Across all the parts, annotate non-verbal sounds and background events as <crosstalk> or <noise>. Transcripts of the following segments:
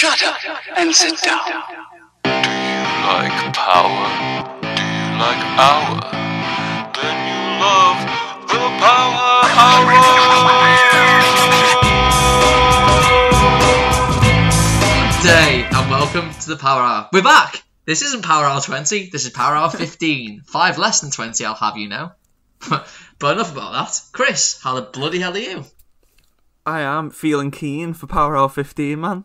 Shut up and sit down. Do you like power? Do you like our? Then you love the Power Hour. Good day and welcome to the Power Hour. We're back! This isn't Power Hour 20, this is Power Hour 15. Five less than 20, I'll have you know. <laughs> but enough about that. Chris, how the bloody hell are you? I am feeling keen for Power Hour 15, man.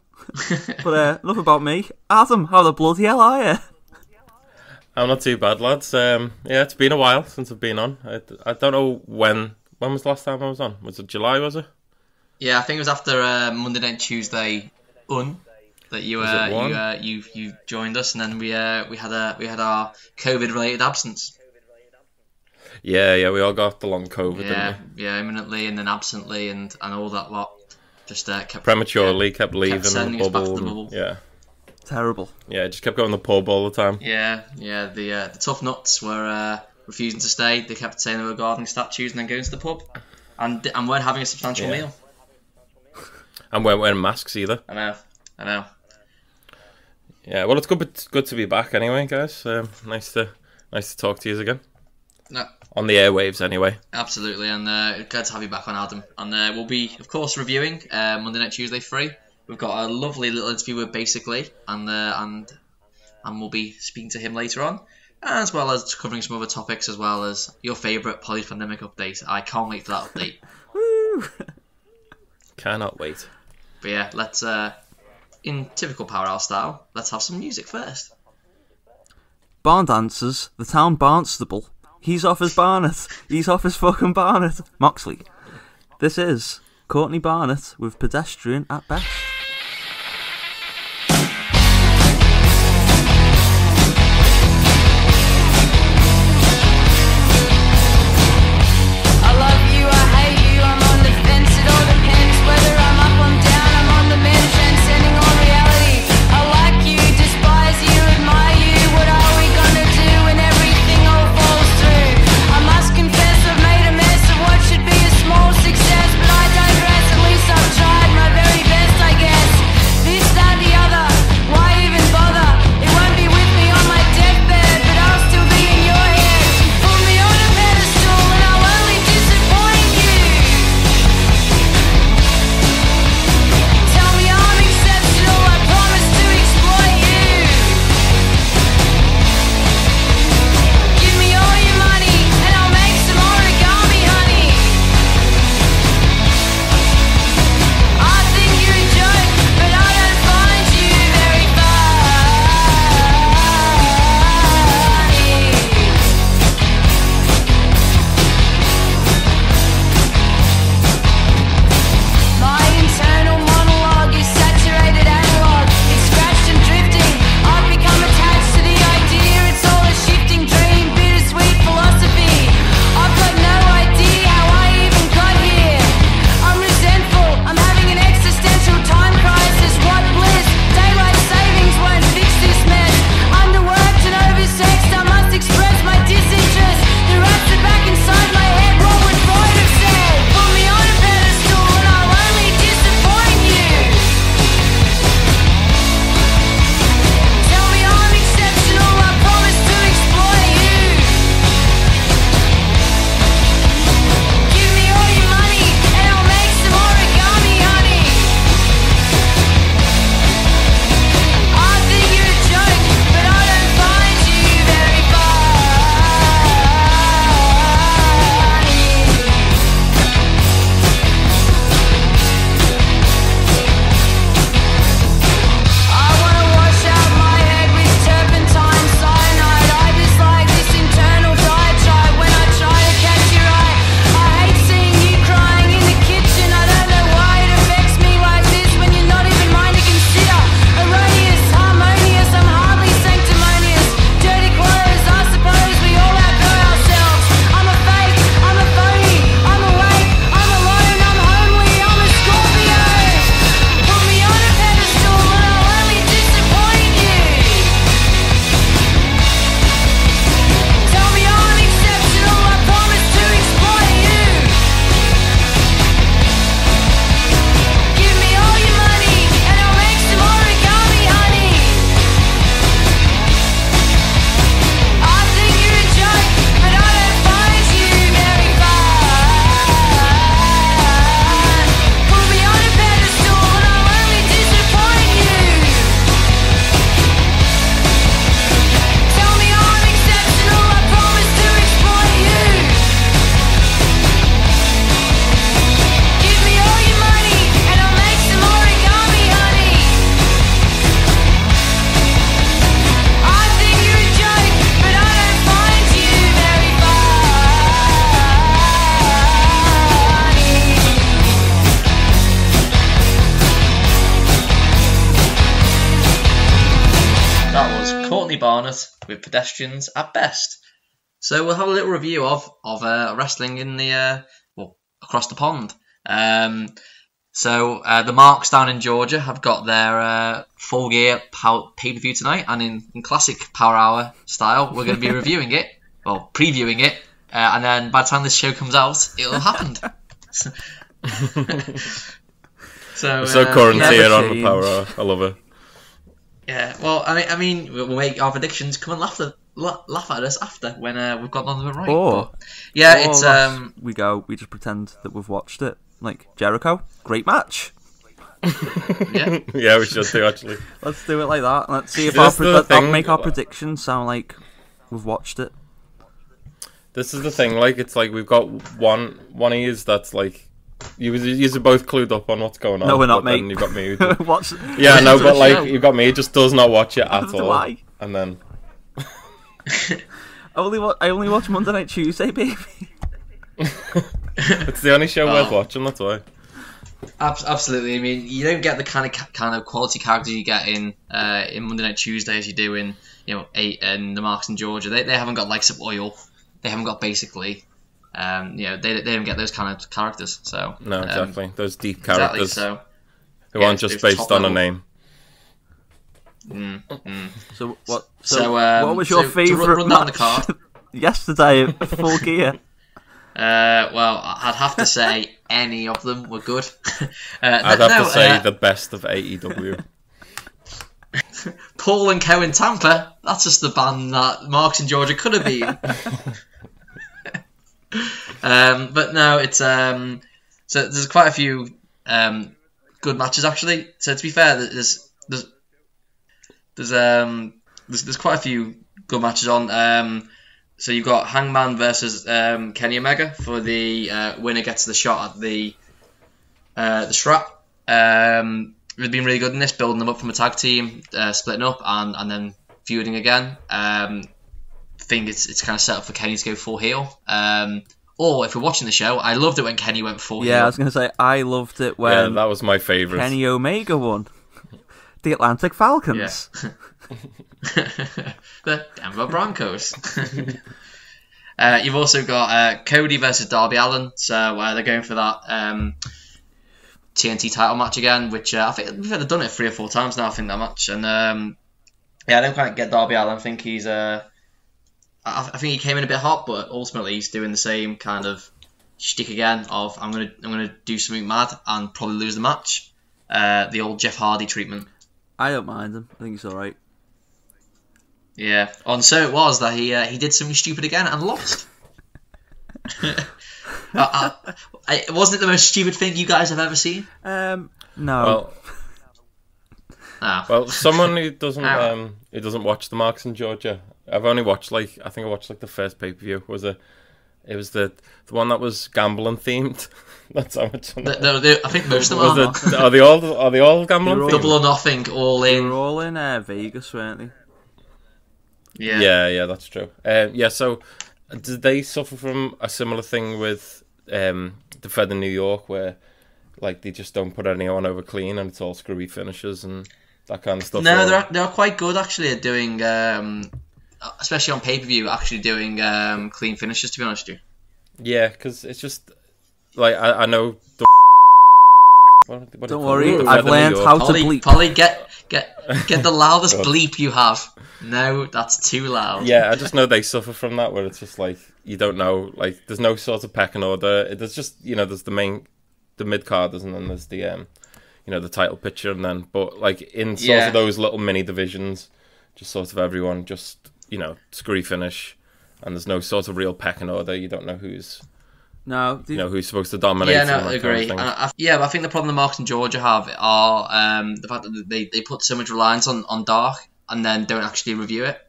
but uh, <laughs> enough about me. Adam, how the bloody hell are you? I'm not too bad, lads. Um, yeah, it's been a while since I've been on. I, I don't know when. When was the last time I was on? Was it July? Was it? Yeah, I think it was after uh, Monday Night Tuesday un that you Was uh, you, uh, you you joined us and then we uh, we had a we had our COVID related absence. Yeah, yeah. We all got the long COVID, Yeah, didn't we? yeah, imminently and then absently and, and all that lot. Just uh, kept Prematurely, kept leaving sending the us back to bubble. the and- bubble. Yeah, Terrible. yeah. Just kept going to the pub all the time. Yeah, yeah. The uh, the tough nuts were uh, refusing to stay. They kept saying they were guarding statues and then going to the pub, and and weren't having a substantial Yeah. meal. And weren't wearing masks either. I know, I know. Yeah. Well, it's good. It's good to be back anyway, guys. Um, nice to nice to talk to you again No, on the airwaves. Anyway. absolutely, and uh, glad to have you back on, Adam. And uh, we'll be, of course, reviewing uh, Monday Night Tuesday free. We've got a lovely little interview with Basic Lee, and uh, and and we'll be speaking to him later on, as well as covering some other topics, as well as your favourite polypandemic update. I can't wait for that update. <laughs> Woo! <laughs> Cannot wait. But yeah, let's uh in typical Power Hour style, let's have some music first. Barn dancers, the town Barnstable. He's off his Barnet. He's off his fucking Barnet. Moxley. This is Courtney Barnett with Pedestrian at Best. Pedestrians at Best. So we'll have a little review of of uh, wrestling in the uh, well across the pond. Um, so uh, the Marks down in Georgia have got their uh, full gear pow- pay per view tonight, and in, in classic Power Hour style, we're going to be <laughs> reviewing it, well previewing it, uh, and then by the time this show comes out, it'll have happened. <laughs> <laughs> so So uh, current yeah, on the power. Hour. I love it. Yeah, well, I mean, I mean, we'll make our predictions. Come and laugh at laugh at us after when uh, we've got none of them right. Or- But, yeah, Or it's that's- um, we go. We just pretend that we've watched it. Like Jericho, great match. <laughs> yeah, <laughs> Yeah, we should do actually. Let's do it like that. Let's see if This our pre- the let's thing- make our predictions sound like we've watched it. This is the thing. Like, it's like we've got one one of yous that's like. You was you are both clued up on what's going on. No, we're not, but mate. You've got me. <laughs> who- Watch. yeah, no, but like show. you've got me. who just does not watch it at Do all. I? And then I <laughs> only wa- I only watch Monday Night Tuesday, baby. <laughs> it's the only show worth Oh. watching. That's why. Ab- absolutely. I mean, you don't get the kind of ca- kind of quality characters you get in uh, in Monday Night Tuesday as you do in you know eight and the Marks in Georgia. They, they haven't got likes of oil. They haven't got Basic Lee. Um, you know, they, they don't get those kind of characters. So No, um. Those deep Exactly. characters So who yeah, aren't just based top on a name. mm, mm. So what? So, So, um, what was your so to run- favourite run down the match <laughs> yesterday Full Gear? Uh, well, I'd have to say any of them were good. <laughs> uh, I'd no, have to say uh, the best of AEW. <laughs> Paul and Co in Tampa. That's just the band that Marks and Georgia could have been. Um, but no, it's um, so there's quite a few um, good matches actually. So to be fair, there's there's there's um there's, there's quite a few good matches on. Um, so you've got Hangman versus um, Kenny Omega for the uh, winner gets the shot at the uh, the strap. Um, they've been really good in this, building them up from a tag team, uh, splitting up, and, and then feuding again. Um, think it's it's kind of set up for Kenny to go full heel. Um, or if you're watching the show, I loved it when Kenny went full heel. Yeah, I was gonna say I loved it yeah, when that was my favourite. Kenny Omega won. The Atlantic Falcons. <laughs> the Denver Broncos. <laughs> uh, you've also got uh, Cody versus Darby Allin, so uh, they're going for that um, TNT title match again, which uh, I think we've had done it three or four times now. I think that match, and um, yeah, I don't quite get Darby Allin. I think he's uh, I, I think he came in a bit hot, but ultimately he's doing the same kind of shtick again of I'm gonna I'm gonna do something mad and probably lose the match. Uh, the old Jeff Hardy treatment. I don't mind him. I think he's all right. Yeah, and so it was that he uh, he did something stupid again and lost. <laughs> uh, uh, I, wasn't it the most stupid thing you guys have ever seen? Um, no. Well, Ah, well, someone who doesn't Ow. um who doesn't watch the Marks in Georgia. I've only watched like I think I watched like the first pay per view. Was it? It was the the one that was gambling themed. <laughs> That's how much. I know. th- th- th- I think most of them are. Was it? Are they all? Are they all gambling They're all- themed? Double or nothing, all they in. were all in uh, Vegas, weren't they? Yeah. Yeah, yeah, that's true. Um, yeah, so did they suffer from a similar thing with um, the Fed in New York, where like they just don't put anyone over clean and it's all screwy finishes and that kind of stuff? No, or- they're they're quite good actually at doing, um, especially on pay per view, actually doing um, clean finishes. To be honest with you. yeah, because it's just like I, I know. The... <laughs> What, what do you Don't worry. The I've Fed in New learned York. how to Polly, bleep. Polly, get get get the <laughs> loudest bleep you have. No, that's too loud. Yeah, I just know they suffer from that, where it's just like you don't know, like there's no sort of pecking order. There's just you know, there's the main, the mid carders, and then there's the um, you know, the title picture, and then but like in sort Yeah. of those little mini divisions, just sort of everyone just you know screwy finish, and there's no sort of real pecking order. You don't know who's No, you know who's supposed to dominate. Yeah, no, I kind of agree. And I, yeah, but I think the problem the Marks and Georgia have are um, the fact that they, they put so much reliance on, on Dark and then don't actually review it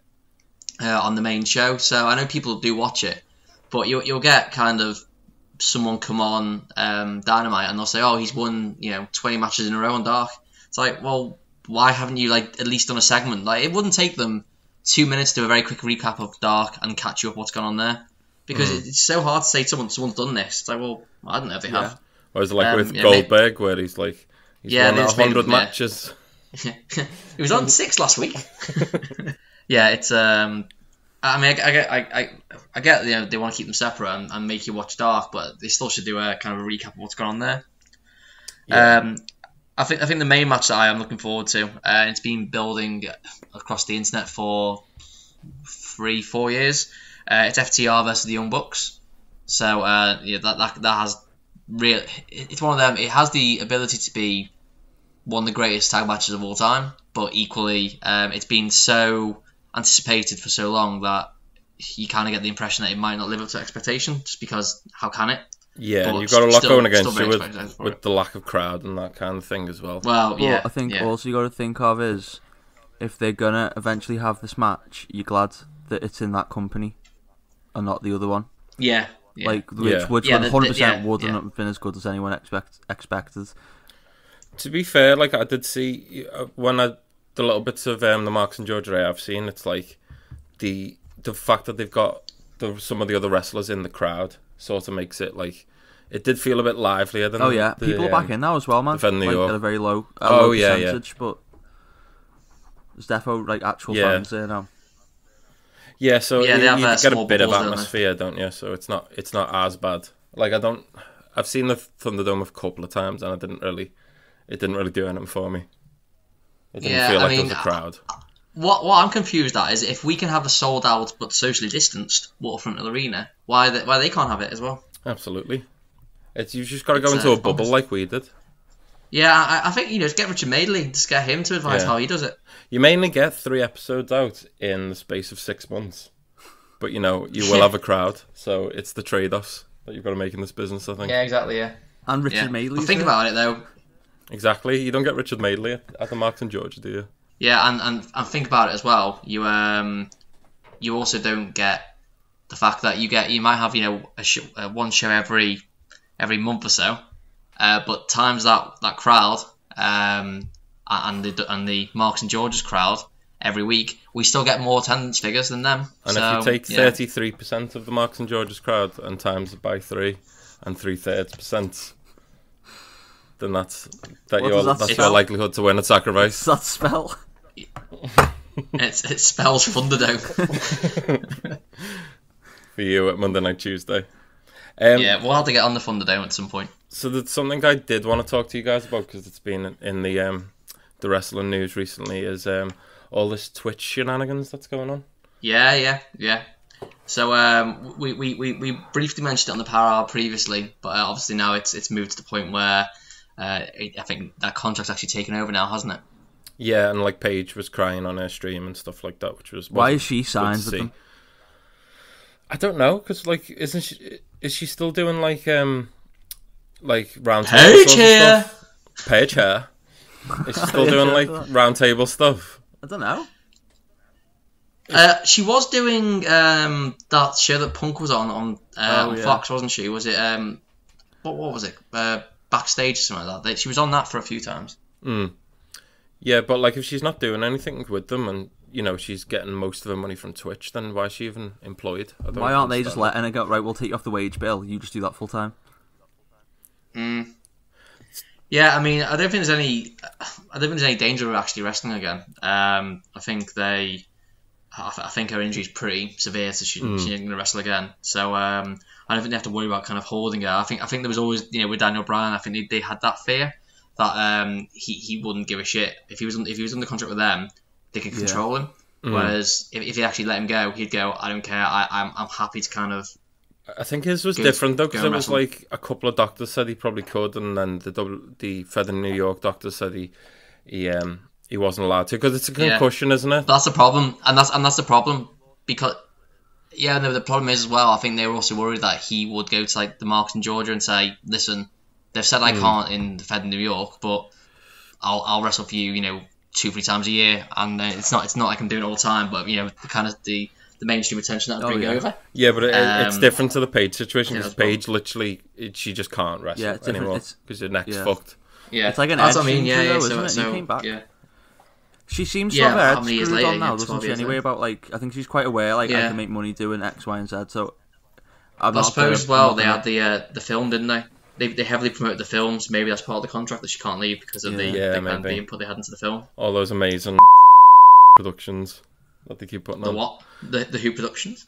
uh, on the main show. So I know people do watch it, but you'll, you'll get kind of someone come on um, Dynamite and they'll say, oh, he's won you know 20 matches in a row on Dark. It's like, well, why haven't you like at least done a segment? Like it wouldn't take them two minutes to do a very quick recap of Dark and catch you up what's going on there. Because Hmm. it's so hard to say someone someone's done this. It's like, well, I don't know if they have. Whereas like um, with yeah, may- Goldberg, where he's like he's Yeah, won they a just made him- hundred matches. <laughs> he was on six last week. <laughs> yeah, it's um. I mean, I, I get, I, I, I get, you know, they want to keep them separate and, and make you watch Dark, but they still should do a kind of a recap of what's going on there. Yeah. Um, I think, I think the main match that I am looking forward to, uh, it's been building across the internet for three, four years. Uh, it's FTR versus the Young Bucks. So uh, yeah, that, that that has real. It's one of them. It has the ability to be one of the greatest tag matches of all time, but equally, um, it's been so anticipated for so long that you kind of get the impression that it might not live up to expectation, just because how can it? Yeah, and you've got a lot still- going against you with, with the lack of crowd and that kind of thing as well. Well, But yeah, I think yeah. also you got to think of is if they're gonna eventually have this match, you're glad that it's in that company and not the other one. yeah, yeah. Like which Yeah. which Yeah, the- the- 100 percent wouldn't yeah. have been as good as anyone expect expected. To be fair, like I did see uh, when I the little bits of um, the Marks and George Ray I've seen, it's like the the fact that they've got the, some of the other wrestlers in the crowd sort of makes it like it did feel a bit livelier than Oh yeah, the, people are um, back in now as well, man. Defend New like, York. at a very low, a Oh, low yeah, yeah. but there's defo like actual Yeah. fans there now. Yeah, so Yeah, you, you get a small bit of bubbles, don't atmosphere, don't you? So it's not it's not as bad. Like I don't, I've seen the Thunderdome a couple of times, and I didn't really, it didn't really do anything for me. It didn't Yeah, feel I like there was a crowd. What what I'm confused at is if we can have a sold out but socially distanced waterfront arena, why they, why they can't have it as well? Absolutely, it's you've just got to go It's, into uh, a bubble like we did. Yeah, I, I think you know, just get Richard Madeley, just get him to advise Yeah. how he does it. You mainly get three episodes out in the space of six months, but you know you will <laughs> have a crowd, so it's the trade-offs that you've got to make in this business. I think Yeah, exactly. Yeah. And Richard yeah. Madeley. But think about it though. exactly. You don't get Richard Madeley at, at the Marks and George, do you? Yeah, and, and, and think about it as well. You um, you also don't get the fact that you get you might have you know a sh- uh, one show every every month or so, uh, but times that that crowd um, and the and the Marks and George's crowd every week, we still get more attendance figures than them. And So, if you take thirty-three percent of the Marks and George's crowd and times it by three, and three thirds percent, then that's that What your that that's spell? your likelihood to win at sacrifice. that spell. <laughs> It's, it spells Thunderdome. <laughs> for you at Monday Night Tuesday. Um, yeah, we'll have to get on the Thunderdome at some point. So there's something I did want to talk to you guys about because it's been in the um, the wrestling news recently is um, all this Twitch shenanigans that's going on. Yeah, yeah, yeah. So um, we, we, we, we briefly mentioned it on the Power Hour previously, but uh, obviously now it's it's moved to the point where uh, I think that contract's actually taken over now, hasn't it? Yeah, and like Paige was crying on her stream and stuff like that, which was Why is she good signed with them? I don't know because like isn't she is she still doing like um like round Paige tables and here. stuff? Paige here. Is she still <laughs> doing like round table stuff? I don't know. Uh, she was doing um, that show that Punk was on on, uh, Oh, on yeah. Fox, wasn't she? Was it um, what what was it? Uh, backstage or something like that. They- She was on that for a few times. Yeah, but like if she's not doing anything with them and you know she's getting most of her money from Twitch, then why is she even employed? I don't Why aren't they just letting her go? Right, we'll take you off the wage bill. You just do that full time. Yeah, I mean, I don't think there's any, I don't think there's any danger of actually wrestling again. Um, I think they, I, th- I think her injury's pretty severe, so she, she's not going to wrestle again. So um, I don't think they have to worry about kind of holding her. I think I think there was always, you know, with Daniel Bryan, I think they, they had that fear that um, he, he wouldn't give a shit if he was on, if he was under contract with them, they could control him. Whereas if, if they actually let him go, he'd go, I don't care, I, I'm, I'm happy to kind of I think his was Go- different though because it was wrestle. like a couple of doctors said he probably could, and then the w, the Fed in New York doctor said he he um he wasn't allowed to because it's a Yeah. concussion, isn't it? That's the problem, and that's and that's the problem because yeah, no. The problem is as well. I think they were also worried that he would go to like the Marks in Georgia and say, "Listen, they've said I can't in the Fed in New York, but I'll I'll wrestle for you, you know, two three times a year, and uh, it's not it's not like I'm doing it all the time, but you know, the kind of the the mainstream attention that I Oh, bring yeah. over. Yeah, but it, it's Um, different to the Paige situation yeah, because well- Paige literally it, she just can't wrestle Yeah, it's anymore because your neck's yeah. fucked. Yeah, It's like an that's what I edge mean. Yeah, injury yeah. though, So, isn't it? so came back. yeah, She seems to have but her how head screwed later? on now, Yeah, doesn't she? Anyway, later. about like I think she's quite aware, like I can make money doing X, Y, and Z. So I'm I suppose as gonna- well I'm they not had the uh, the film, didn't they? They, they heavily promoted the films. Maybe that's part of the contract that she can't leave because of the, Yeah. Yeah, the, kind of maybe. the input they had into the film. All those amazing productions. that they keep putting The on. what? The the Who Productions.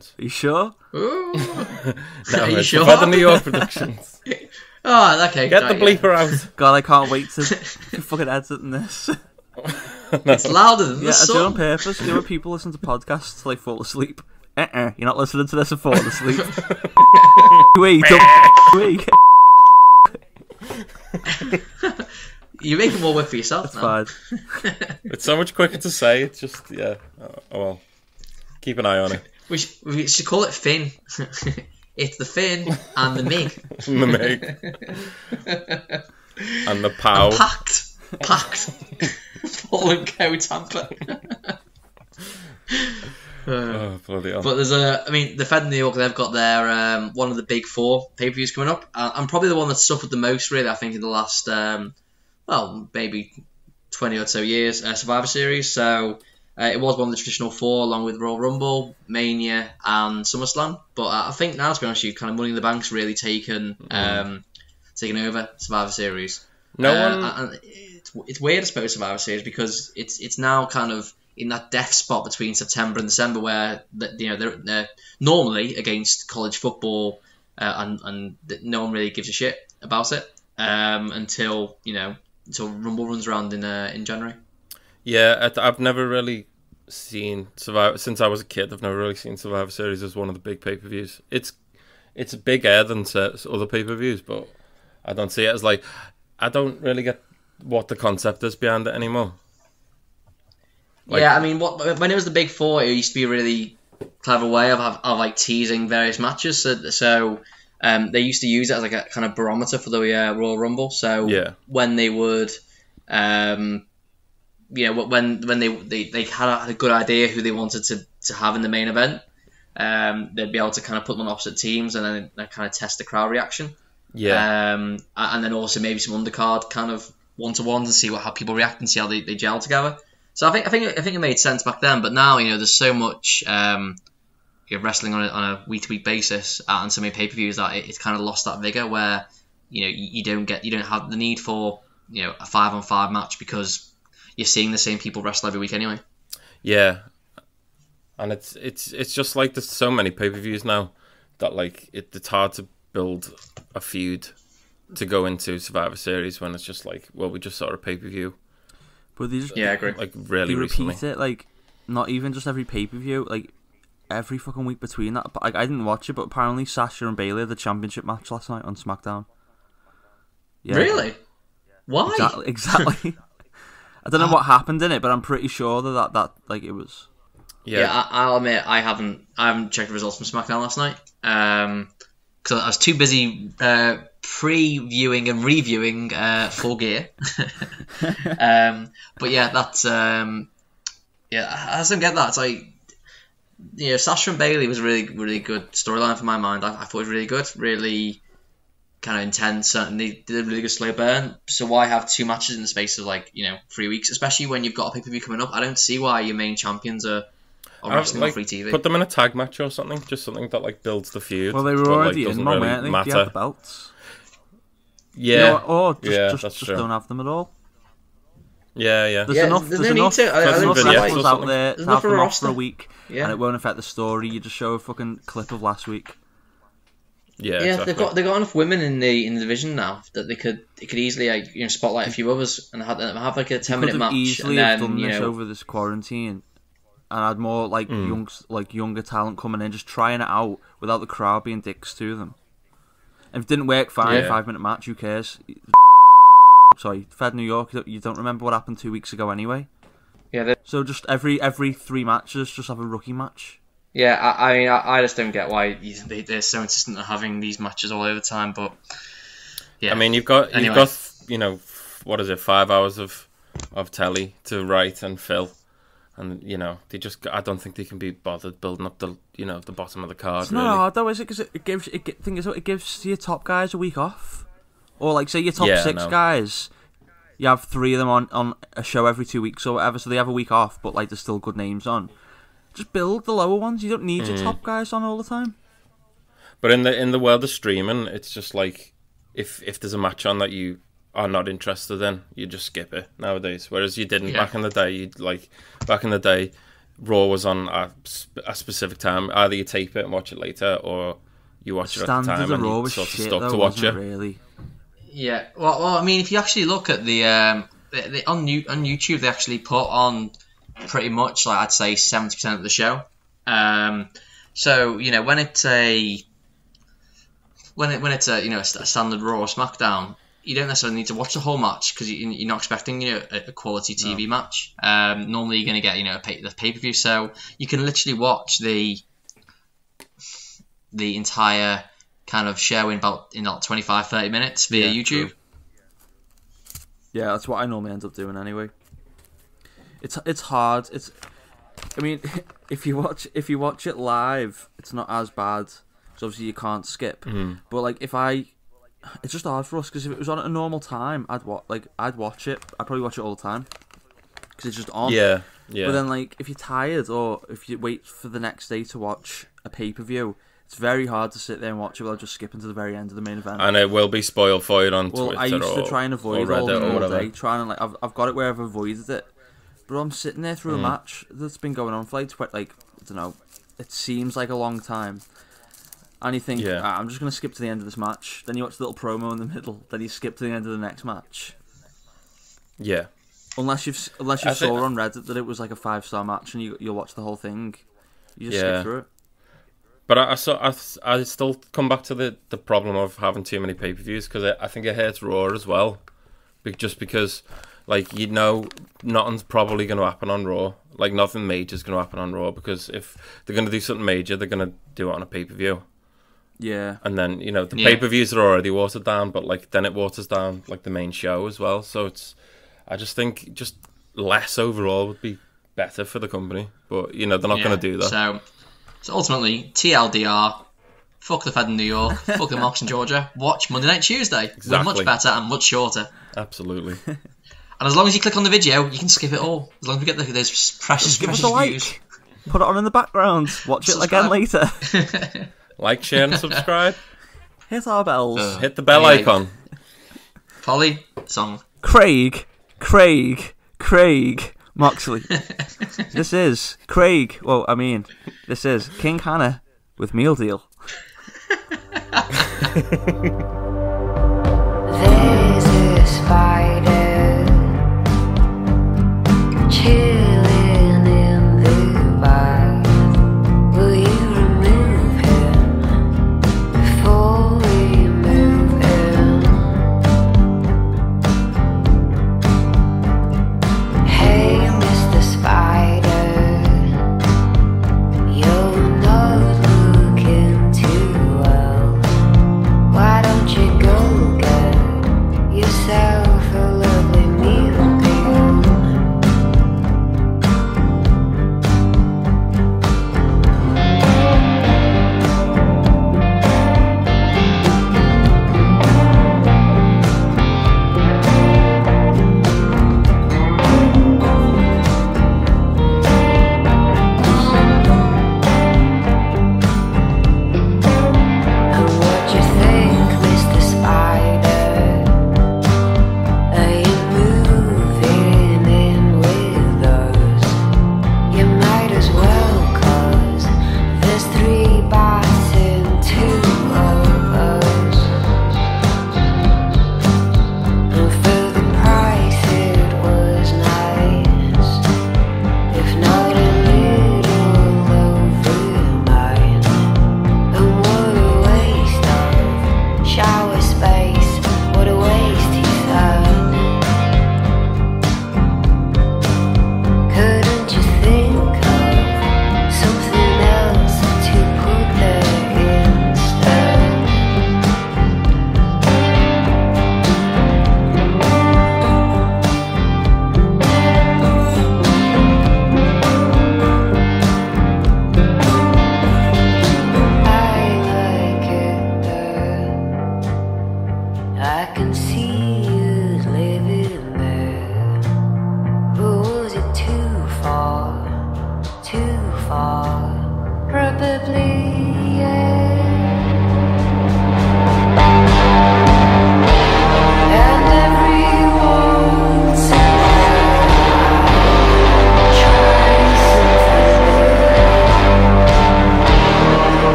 Are <laughs> you sure? Ooh. <laughs> No, <laughs> Are you it's sure? the New York Productions. Oh, okay. Get the right, yeah. bleeper out. God, I can't wait to fucking editing this. It's louder than the Yeah, I do it on purpose. You know when people listen to podcasts to like fall asleep? Uh-uh, you're not listening to this and falling asleep. Wait, don't <laughs> wait. <laughs> You're making more work for yourself now. Fine. <laughs> It's so much quicker to say. It's just yeah. Oh, oh well, keep an eye on it. We should, we should call it Finn. it's the Finn and the Mig. And the Meg and the Pow. Packed. Packed. Paul and Co Tampa. Oh bloody hell! But there's a, I mean, the Fed in New York, they've got their um, one of the big four pay per views coming up. Uh, I'm probably the one that's suffered the most, really. I think in the last, um, well, maybe 20 or so years, uh, Survivor Series. So uh, it was one of the traditional four, along with Royal Rumble, Mania, and SummerSlam. But uh, I think now, to be honest, you kind of Money in the Bank's really taken um, taken over Survivor Series. no Uh, one. it's, it's weird, I suppose, Survivor Series because it's it's now kind of in that death spot between September and December, where you know they're, they're normally against college football, uh, and and no one really gives a shit about it um, until you know until Rumble runs around in uh, in January. Yeah, I've never really seen Survivor since I was a kid. I've never really seen Survivor Series as one of the big pay per views. It's it's bigger than other pay per views, but I don't see it as like I don't really get what the concept is behind it anymore. Like- yeah, I mean, what when it was the Big Four, it used to be a really clever way of of, of like teasing various matches. So, so um, they used to use it as like a kind of barometer for the uh, Royal Rumble. So Yeah. when they would, um, you know, when when they they, they had, a, had a good idea who they wanted to, to have in the main event, um, they'd be able to kind of put them on opposite teams and then they kind of test the crowd reaction. Yeah, Um, and then also maybe some undercard kind of one to ones and see what how people react and see how they, they gel together. So I think I think I think it made sense back then, but now you know there's so much um, you know, wrestling on a, on a week to week basis uh, and so many pay per views that it, it's kind of lost that vigor where you know you, don't get you don't have the need for you know a five on five match because you're seeing the same people wrestle every week anyway. yeah, and it's it's it's just like there's so many pay per views now that like it, it's hard to build a feud to go into Survivor Series when it's just like well we just saw a pay per view But they just Yeah, I agree. like they really repeat recently. it like not even just every pay per view, like every fucking week between that. But like, I didn't watch it, but apparently Sasha and Bayley had the championship match last night on SmackDown. Yeah, Really? Why? Exactly. <laughs> exactly. I don't know what happened in it, but I'm pretty sure that that, that like it was. Yeah, Yeah, I, I'll admit I haven't I haven't checked the results from SmackDown last night because I was too busy uh, previewing and reviewing uh, Full Gear. <laughs> um, but yeah, that's um, yeah, I I just don't get that. It's like you know, Sasha and Bayley was a really really good storyline for my mind. I, I thought it was really good, really kind of intense, and they did a really good slow burn. So why have two matches in the space of like you know three weeks, especially when you've got a pay per view coming up? I don't see why your main champions are. are I- wrestling like, on free TV. Put them in a tag match or something, just something that like builds the feud. Well, they were but, like, already in one, really weren't they? They had the belts. Yeah, You know? Or just, Yeah, just, just true. don't have them at all. yeah, yeah. There's Yeah, enough. there's There's, no need enough. to. I- I there's don't enough wrestlers out there There's to have for them off for a roster. week, Yeah. and it won't affect the story. You just show a fucking clip of last week. yeah, yeah, exactly. they've got they've got enough women in the in the division now that they could they could easily like you know spotlight a few others and have, have like a ten minute match easily and have then done you this know over this quarantine, and had more like Mm. young, like younger talent coming in, just trying it out without the crowd being dicks to them. If it didn't work, fine. Yeah. Five minute match. Who cares? Sorry, Fed New York. you don't- remember what happened two weeks ago anyway. yeah they- So just every every three matches, just have a rookie match. yeah I, I mean I, I just don't get why they, they're so insistent on having these matches all over the time but yeah I mean, you've got Anyway. you've got you know what is it? Five hours of of telly to write and fill, and you know they just I don't think they can be bothered building up the you know the bottom of the card. It's really. not hard though, is it? Because it, gives it, thing is, it gives your top guys a week off, or like say your top Yeah, six no. guys, you have three of them on on a show every two weeks or whatever, so they have a week off, but like there's still good names on. Just build the lower ones. You don't need Mm. your top guys on all the time. But in the in the world of streaming, it's just like if if there's a match on that you are not interested in, you just skip it nowadays. Whereas you didn't Yeah. back in the day. You'd like back in the day, Raw was on a, a specific time. Either you tape it and watch it later, or you watch it at the time of and Raw you was sort of shit stuck though, to watch wasn't it. it? Really. Yeah, well, well, I mean, if you actually look at the, um, the, the on you on YouTube, they actually put on pretty much like I'd say seventy percent of the show. Um, so you know when it's a when it when it's a you know a, a standard Raw or SmackDown, you don't necessarily need to watch the whole match because you, you're not expecting you know a, a quality TV match. Um, normally you're going to get you know a pay, the pay per view, so you can literally watch the the entire kind of show in about in about 25 30 minutes via Yeah, YouTube. true. Yeah, that's what I normally end up doing anyway. It's it's hard. It's I mean, <laughs> if you watch if you watch it live, it's not as bad. So obviously you can't skip. Mm-hmm. But like if I, it's just hard for us because if it was on at a normal time, I'd wa- like I'd watch it. I'd probably watch it all the time because it's just on. Yeah, yeah. But then like if you're tired or if you wait for the next day to watch a pay per view, it's very hard to sit there and watch it without just skipping to the very end of the main event. and it will be spoiled for you on Well, Twitter I used or, to try and avoid all all day, trying to like I've, I've got it where I've avoided it, but I'm sitting there through a mm. match that's been going on for like tw- like I don't know, it seems like a long time, and you think Yeah. "Ah, I'm just gonna skip to the end of this match. Then you watch the little promo in the middle. Then you skip to the end of the next match. Yeah, Unless you've unless you I think- saw on Reddit that it was like a five star match and you you'll watch the whole thing. You just Yeah. skip through it. but I, I, so, I, I still come back to the, the problem of having too many pay per views because I, I think it hurts Raw as well, Be- just because like you know nothing's probably going to happen on Raw, like nothing major is going to happen on Raw because if they're going to do something major, they're going to do it on a pay per view, Yeah. and then you know the Yeah. pay per views are already watered down, but like then it waters down like the main show as well. So it's I just think just less overall would be better for the company, but you know they're not Yeah, going to do that. So, so ultimately, TLDR, fuck the Fed in New York, <laughs> fuck the Mox in Georgia, watch Monday Night Tuesday. We're Exactly. much better and much shorter. Absolutely. <laughs> And as long as you click on the video, you can skip it all. As long as we get the, those precious, Give us precious a like. Put it on in the background. Watch it again later. <laughs> like, share, and <laughs> subscribe. Hit our bells. Uh. Hit the bell Yeah. icon. Polly, song. Craig, Craig, Craig Moxley. <laughs> this is Craig. Well, I mean, this is King Hannah with Meal Deal. There's a spider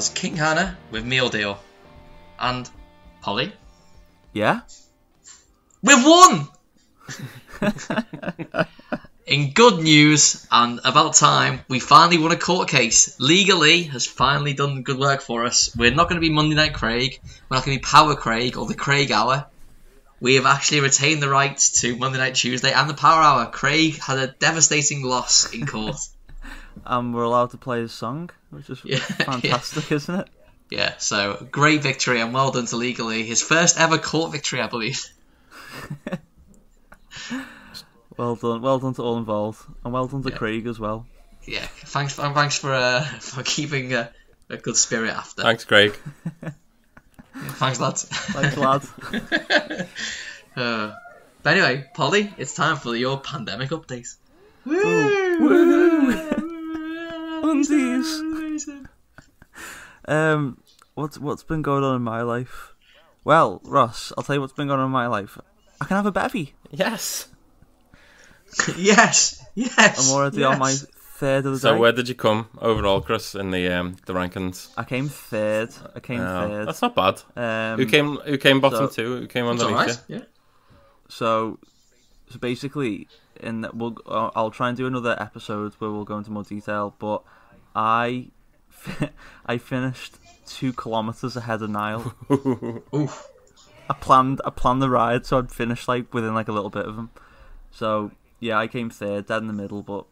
was King Hannah with Meal Deal. And Polly, Yeah. we've won! <laughs> In good news, and about time, we finally won a court case. Legally has finally done good work for us. We're not going to be Monday Night Craig. We're not going to be Power Craig or the Craig Hour. We have actually retained the rights to Monday Night Tuesday and the Power Hour. Craig had a devastating loss in court. <laughs> And we're allowed to play his song, which is <laughs> Yeah, fantastic, isn't it? yeah, so great victory and well done to Legally. His first ever court victory, I believe. <laughs> Well done, well done to all involved, and well done to Yeah. Craig as well. Yeah, thanks, thanks for uh, <laughs> for keeping a, a good spirit after. Thanks, Craig. Thanks, lads. Thanks, lad. Uh, but anyway, Polly, it's time for your pandemic update. Undies. Um, what's what's been going on in my life? Well, Ross, I'll tell you what's been going on in my life. I can have a bevy. Yes. <laughs> yes, yes. I'm already yes. on my third of the So day. where did you come overall, Chris, in the um the rankings? I came third. I came Oh, third. that's not bad. Um, who came who came bottom so- two? Who came underneath alright. you? Yeah. So, so basically, in that we'll I'll I'll try and do another episode where we'll go into more detail. But I, I finished two kilometers ahead of Niall. <laughs> Oof. I planned I planned the ride so I'd finish like within like a little bit of him. So yeah, I came third, dead in the middle, but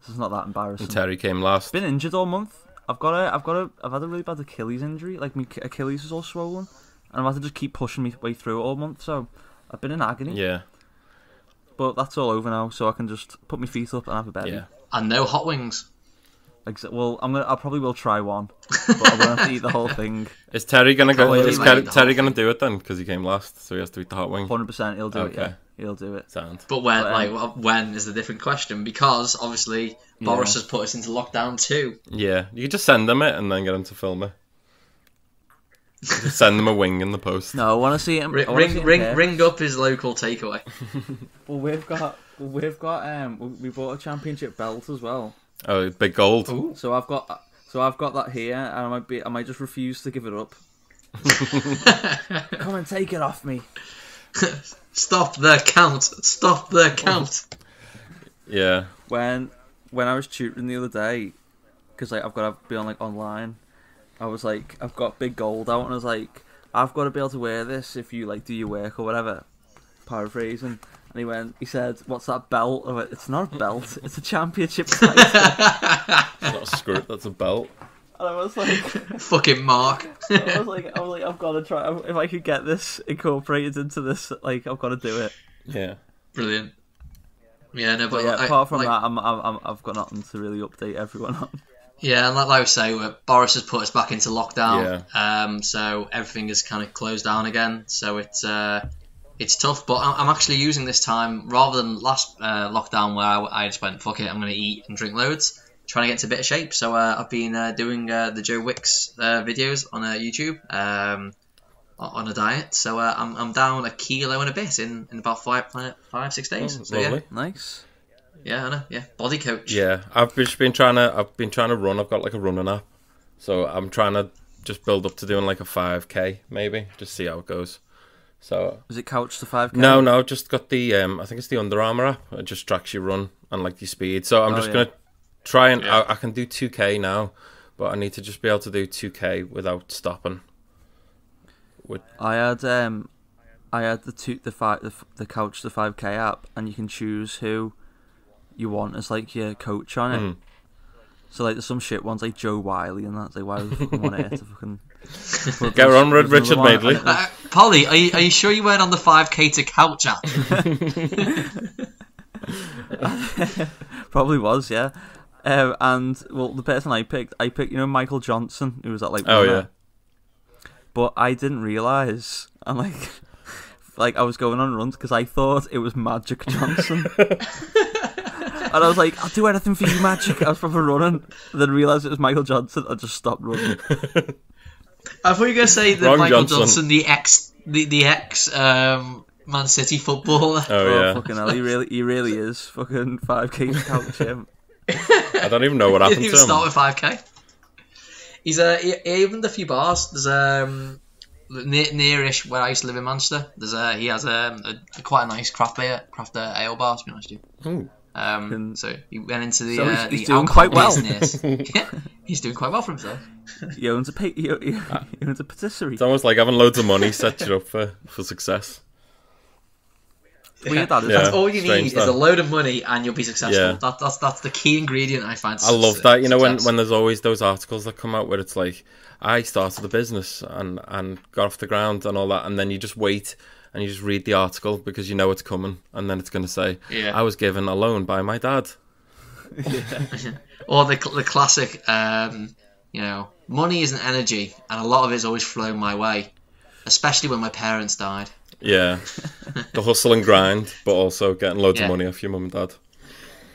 this is not that embarrassing. Terry came last. Been injured all month. I've got a I've got a I've had a really bad Achilles injury. Like my Achilles is all swollen, and I've had to just keep pushing my way through it all month. So I've been in agony. Yeah, But that's all over now, so I can just put my feet up and have a bed. yeah. And no hot wings. Exa- well, I'm gonna. I probably will try one, <laughs> but I won't have to eat the whole thing. Is Terry gonna go? Probably Is like Terry, Terry gonna do it then? Because he came last, so he has to eat the hot wing. Hundred percent, he'll do it. Okay. Yeah, he'll do it. Sound. But when, But, um, like, when is a different question? Because obviously Boris has put us into lockdown too. Yeah, you could just send them it and then get him to film it. Just send them a wing in the post. No, I want to see him. Ring, see ring, him ring, ring up his local takeaway. <laughs> Well, we've got. Well, we've got. Um, we- we bought a championship belt as well. Oh, big gold. Ooh. So I've got. So I've got that here, and I might be. I might just refuse to give it up. <laughs> Come and take it off me. Stop the count. Stop the count. Yeah. when when I was tutoring the other day, because like I've got to be on like online, I was like I've got big gold out, and I was like I've got to be able to wear this if you like do your work or whatever. Paraphrasing, and he went, he said, "What's that belt?" I went, "It's not a belt, it's a championship <laughs> title." It's not a skirt, that's a belt. and I was like, <laughs> Fucking Mark. <laughs> I was like, I was like, I've got to try. If I could get this incorporated into this, like I've got to do it. Yeah. Brilliant. Yeah, no, but, But yeah, I- apart from like- that, I'm, I'm, I'm, I've got nothing to really update everyone on. Yeah, and like, like I say, uh, Boris has put us back into lockdown. yeah. Um, so everything is kind of closed down again. So it's uh, it's tough. But I'm, I'm actually using this time rather than last uh, lockdown where I, I just went fuck it, I'm going to eat and drink loads. Trying to get into a bit of shape. So uh, I've been uh, doing uh, the Joe Wicks uh, videos on uh, YouTube um, on a diet. So uh, I'm, I'm down a kilo and a bit in, in about five five six days. Oh, so yeah. Nice. yeah, I know. Yeah, body coach. Yeah, I've just been trying to. I've been trying to run. I've got like a running app, so I'm trying to just build up to doing like a 5k maybe, just see how it goes. So Is it couch to five? no, no, just got the. Um, I think it's the Under Armour app. It just tracks your run and like your speed. So I'm Oh, just yeah. gonna try and Yeah. I, I can do 2k now, but I need to just be able to do 2k without stopping. I had um, I had the two the five the, the couch the five k app, and you can choose who you want as like your coach on it. Mhm. So like there's some shit ones like Jo Whiley and that. Like why would you fucking want it to fucking But Get on, Red Richard another Madeley. and it was- Uh, Polly, are you, are you sure you weren't on the 5k to couch app? <laughs> Probably was, yeah. Um, and well, the person I picked, I picked, you know, Michael Johnson, who was at like. Oh, runner. yeah. But I didn't realize, and like, <laughs> like I was going on runs because I thought it was Magic Johnson. <laughs> And I was like, I'll do anything for you, Magic. I was probably running, and then realised it was Michael Johnson. I just stopped running. I thought you were going to say that Wrong Michael Johnson. Johnson, the ex, the, the ex um, Man City footballer. Oh, Oh, yeah. fucking hell, he really, he really <laughs> is fucking five k couch him. I don't even know what happened <laughs> didn't to even start him. with 5k. He's uh, he, he opened a few bars. There's um near, nearish where I used to live in Manchester. There's uh, he has um, a, a quite a nice craft beer, craft uh, ale bar. To be honest with you. Ooh. Um, And- so he went into the So he's- uh, he's the doing quite well. yeah, <laughs> <laughs> he's doing quite well for himself. <laughs> He owns a pa- he, he, he owns a patisserie. It's almost like having loads of money sets you up for, for success. Weird that, isn't Yeah. That's all you strange need is a load of money and you'll be successful. Yeah. That, that's that's the key ingredient I find. to I love that. You know, when, when there's always those articles that come out where it's like, I started a business and, and got off the ground and all that, and then you just wait and you just read the article because you know it's coming, and then it's going to say, Yeah. I was given a loan by my dad. <laughs> or the the classic, um, you know, money is an energy, and a lot of it's always flown my way, especially when my parents died. Yeah. the hustle and grind, but also getting loads Yeah. of money off your mum and dad.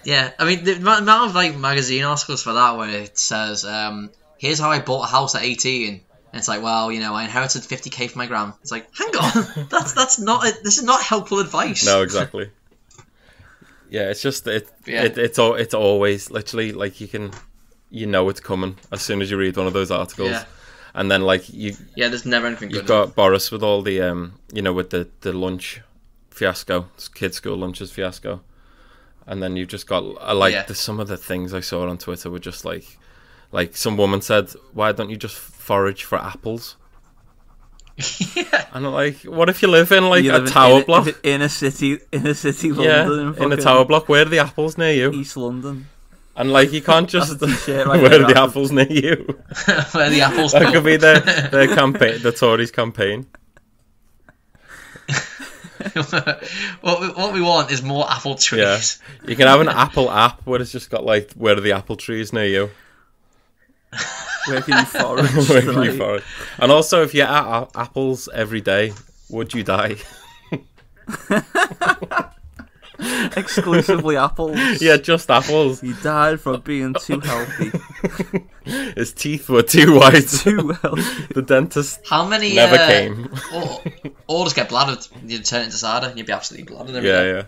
Yeah, I mean the amount amount of like magazine articles for that where it says, um, "Here's how I bought a house at 18." And it's like, well, you know, I inherited 50k from my gran. It's like, hang on, <laughs> that's that's not this is not helpful advice. No, exactly. yeah, it's just it, Yeah. it it's all it's always literally like you can you know it's coming as soon as you read one of those articles. Yeah. And then like you Yeah, there's never anything you've good. got Boris with all the um you know with the the lunch fiasco, kids school lunches fiasco. And then you've just got I like Yeah. the, some of the things I saw on Twitter were just like like some woman said, "Why don't you just forage for apples?" yeah. And like, what if you live in like You a live in- tower in, block? in, in a city, in a city, yeah, London, in a tower block. Where are the apples near you? East London. And like you can't just That's <laughs> a t-shirt right where are the apples. apples near you? <laughs> where the apples. That fall. could be their their campaign, the Tories campaign. <laughs> what we, what we want is more apple Yeah, trees. you can have an Apple app where it's just got like where are the apple trees near you? Where can you forage? Where can you forage? And also, if you ate a- apples every day, would you die? <laughs> Exclusively apples. yeah, just apples. He died from being too <laughs> healthy. His teeth were too white. too healthy. <laughs> the dentist How many? never uh, came. Or, or just get bladdered. You turn it into cider, and you'd be absolutely bladdered. every Yeah, day. yeah.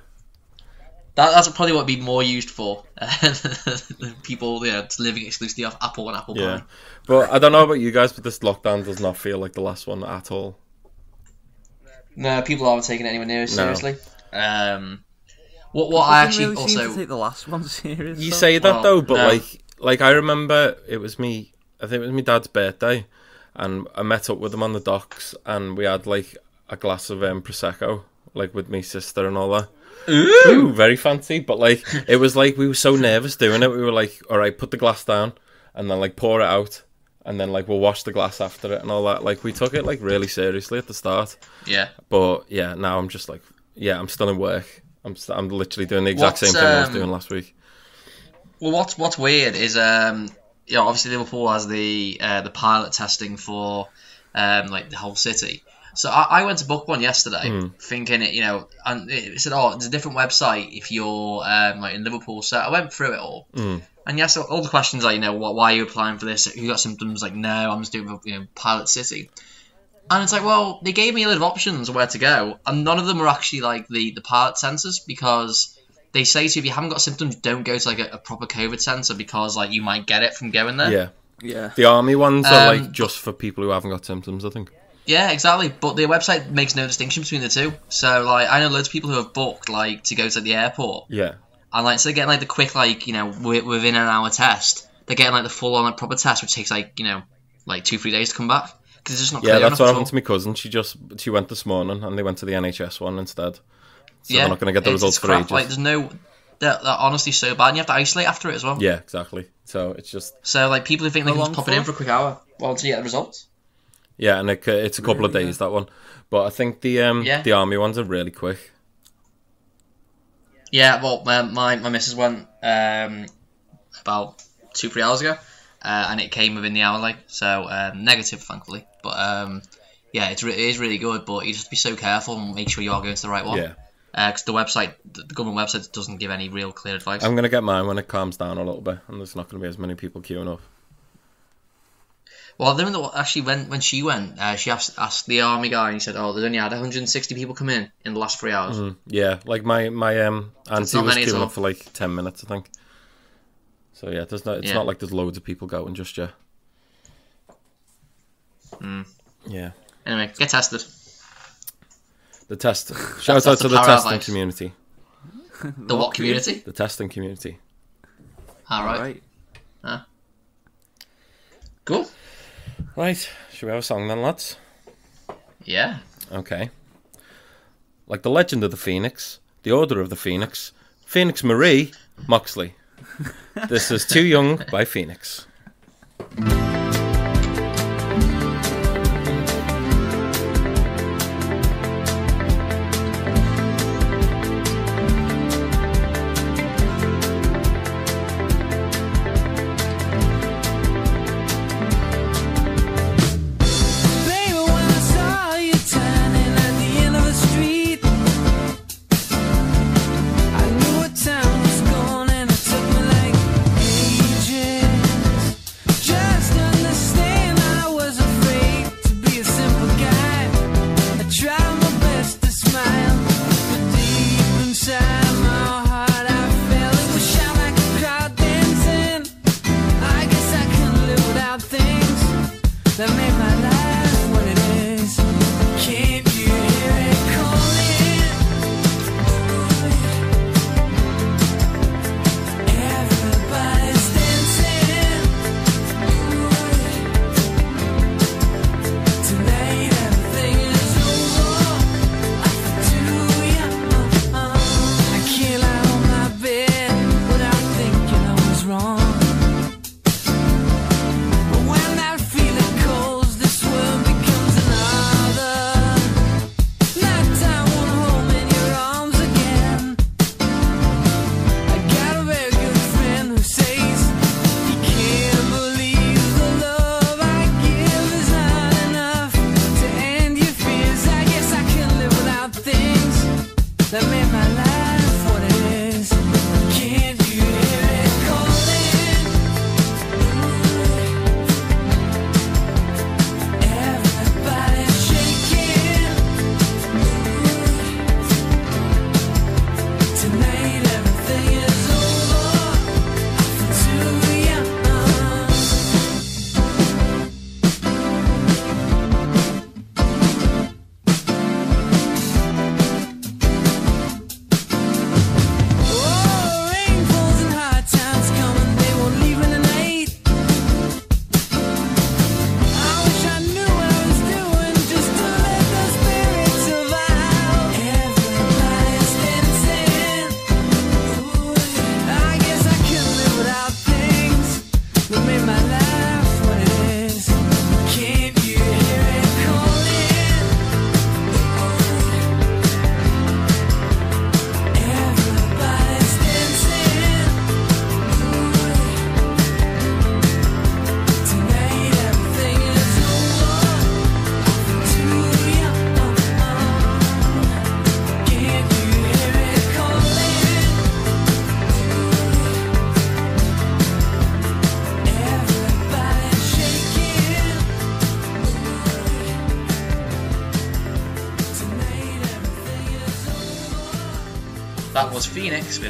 That, that's probably what would be more used for. <laughs> People, yeah, just living exclusively off apple and apple Yeah, pie. but I don't know about you guys, but this lockdown does not feel like the last one at all. No, people aren't taking it anywhere near as No. seriously. Um, what what I actually really seem to also take the last one <laughs> seriously. You say that Well, though, but no. like, like I remember it was me. I think it was my dad's birthday, and I met up with him on the docks, and we had like a glass of um, prosecco, like with me sister and all that. Ooh, very fancy, but like it was like we were so nervous doing it. We were like, all right, put the glass down, and then like pour it out, and then like we'll wash the glass after it and all that. Like we took it like really seriously at the start, yeah. but yeah, now I'm just like, yeah, I'm still in work. I'm st- I'm literally doing the exact What's, same thing I was um, doing last week. Well, what's what's weird is um, you know, obviously Liverpool has the uh, the pilot testing for um, like the whole city. So I, I went to book one yesterday, Hmm. thinking it, you know, and it said, oh, there's a different website if you're um, like in Liverpool. So I went through it all, Hmm. and yes, all the questions like, you know, what, why are you applying for this? Who got symptoms? Like, no, I'm just doing you know pilot city. And it's like, well, they gave me a lot of options where to go, and none of them were actually like the the pilot centres because they say to you if you haven't got symptoms, don't go to like a, a proper COVID centre because like you might get it from going there. Yeah. Yeah. The army ones are Um, like just for people who haven't got symptoms, I think. Yeah, exactly. But the website makes no distinction between the two. So like, I know loads of people who have booked like to go to the airport, Yeah. and like so they're getting like the quick like you know wi- within an hour test. They're getting like the full on like proper test, which takes like you know like two three days to come back because it's just not Yeah, that's what at happened all. to my cousin. She just she went this morning and they went to the NHS one instead. So yeah, they're not going to get the results it's for crap. ages. Like, there's no. They're, they're honestly so bad, and you have to isolate after it as well. Yeah, exactly. So it's just So like people who think they How can just pop it in for? for a quick hour, well, until you get the results. Yeah, and it, it's a couple of Really? days that one. But I think the um Yeah. the army ones are really quick. Yeah, well, my my, my missus went um, about two three hours ago, uh, and it came within the hour, like so um, negative, thankfully. But um, yeah, it's re- it is really good, but you just have to be so careful and make sure you are going to the right one. Yeah. Because the website, the the government website, doesn't give any real clear advice. I'm going to get mine when it calms down a little bit and there's not going to be as many people queuing up. Well, then the, actually, when when she went, uh, she asked asked the army guy, and he said, "Oh, they only had 160 people come in in the last three hours." Mm, yeah, like my my um auntie was many queuing up for like 10 minutes, I think. So yeah, there's not it's Yeah. not like there's loads of people going just yet. Yeah. Anyway, get tested. The test. <laughs> Shout out that's to the the testing advice. community. <laughs> The what community? The testing community. All right. Right. Cool. Right. Should we have a song then, lads? Yeah. Okay. Like the Legend of the Phoenix, the Order of the Phoenix, Phoenix Marie, Moxley. this is Too Young by Phoenix.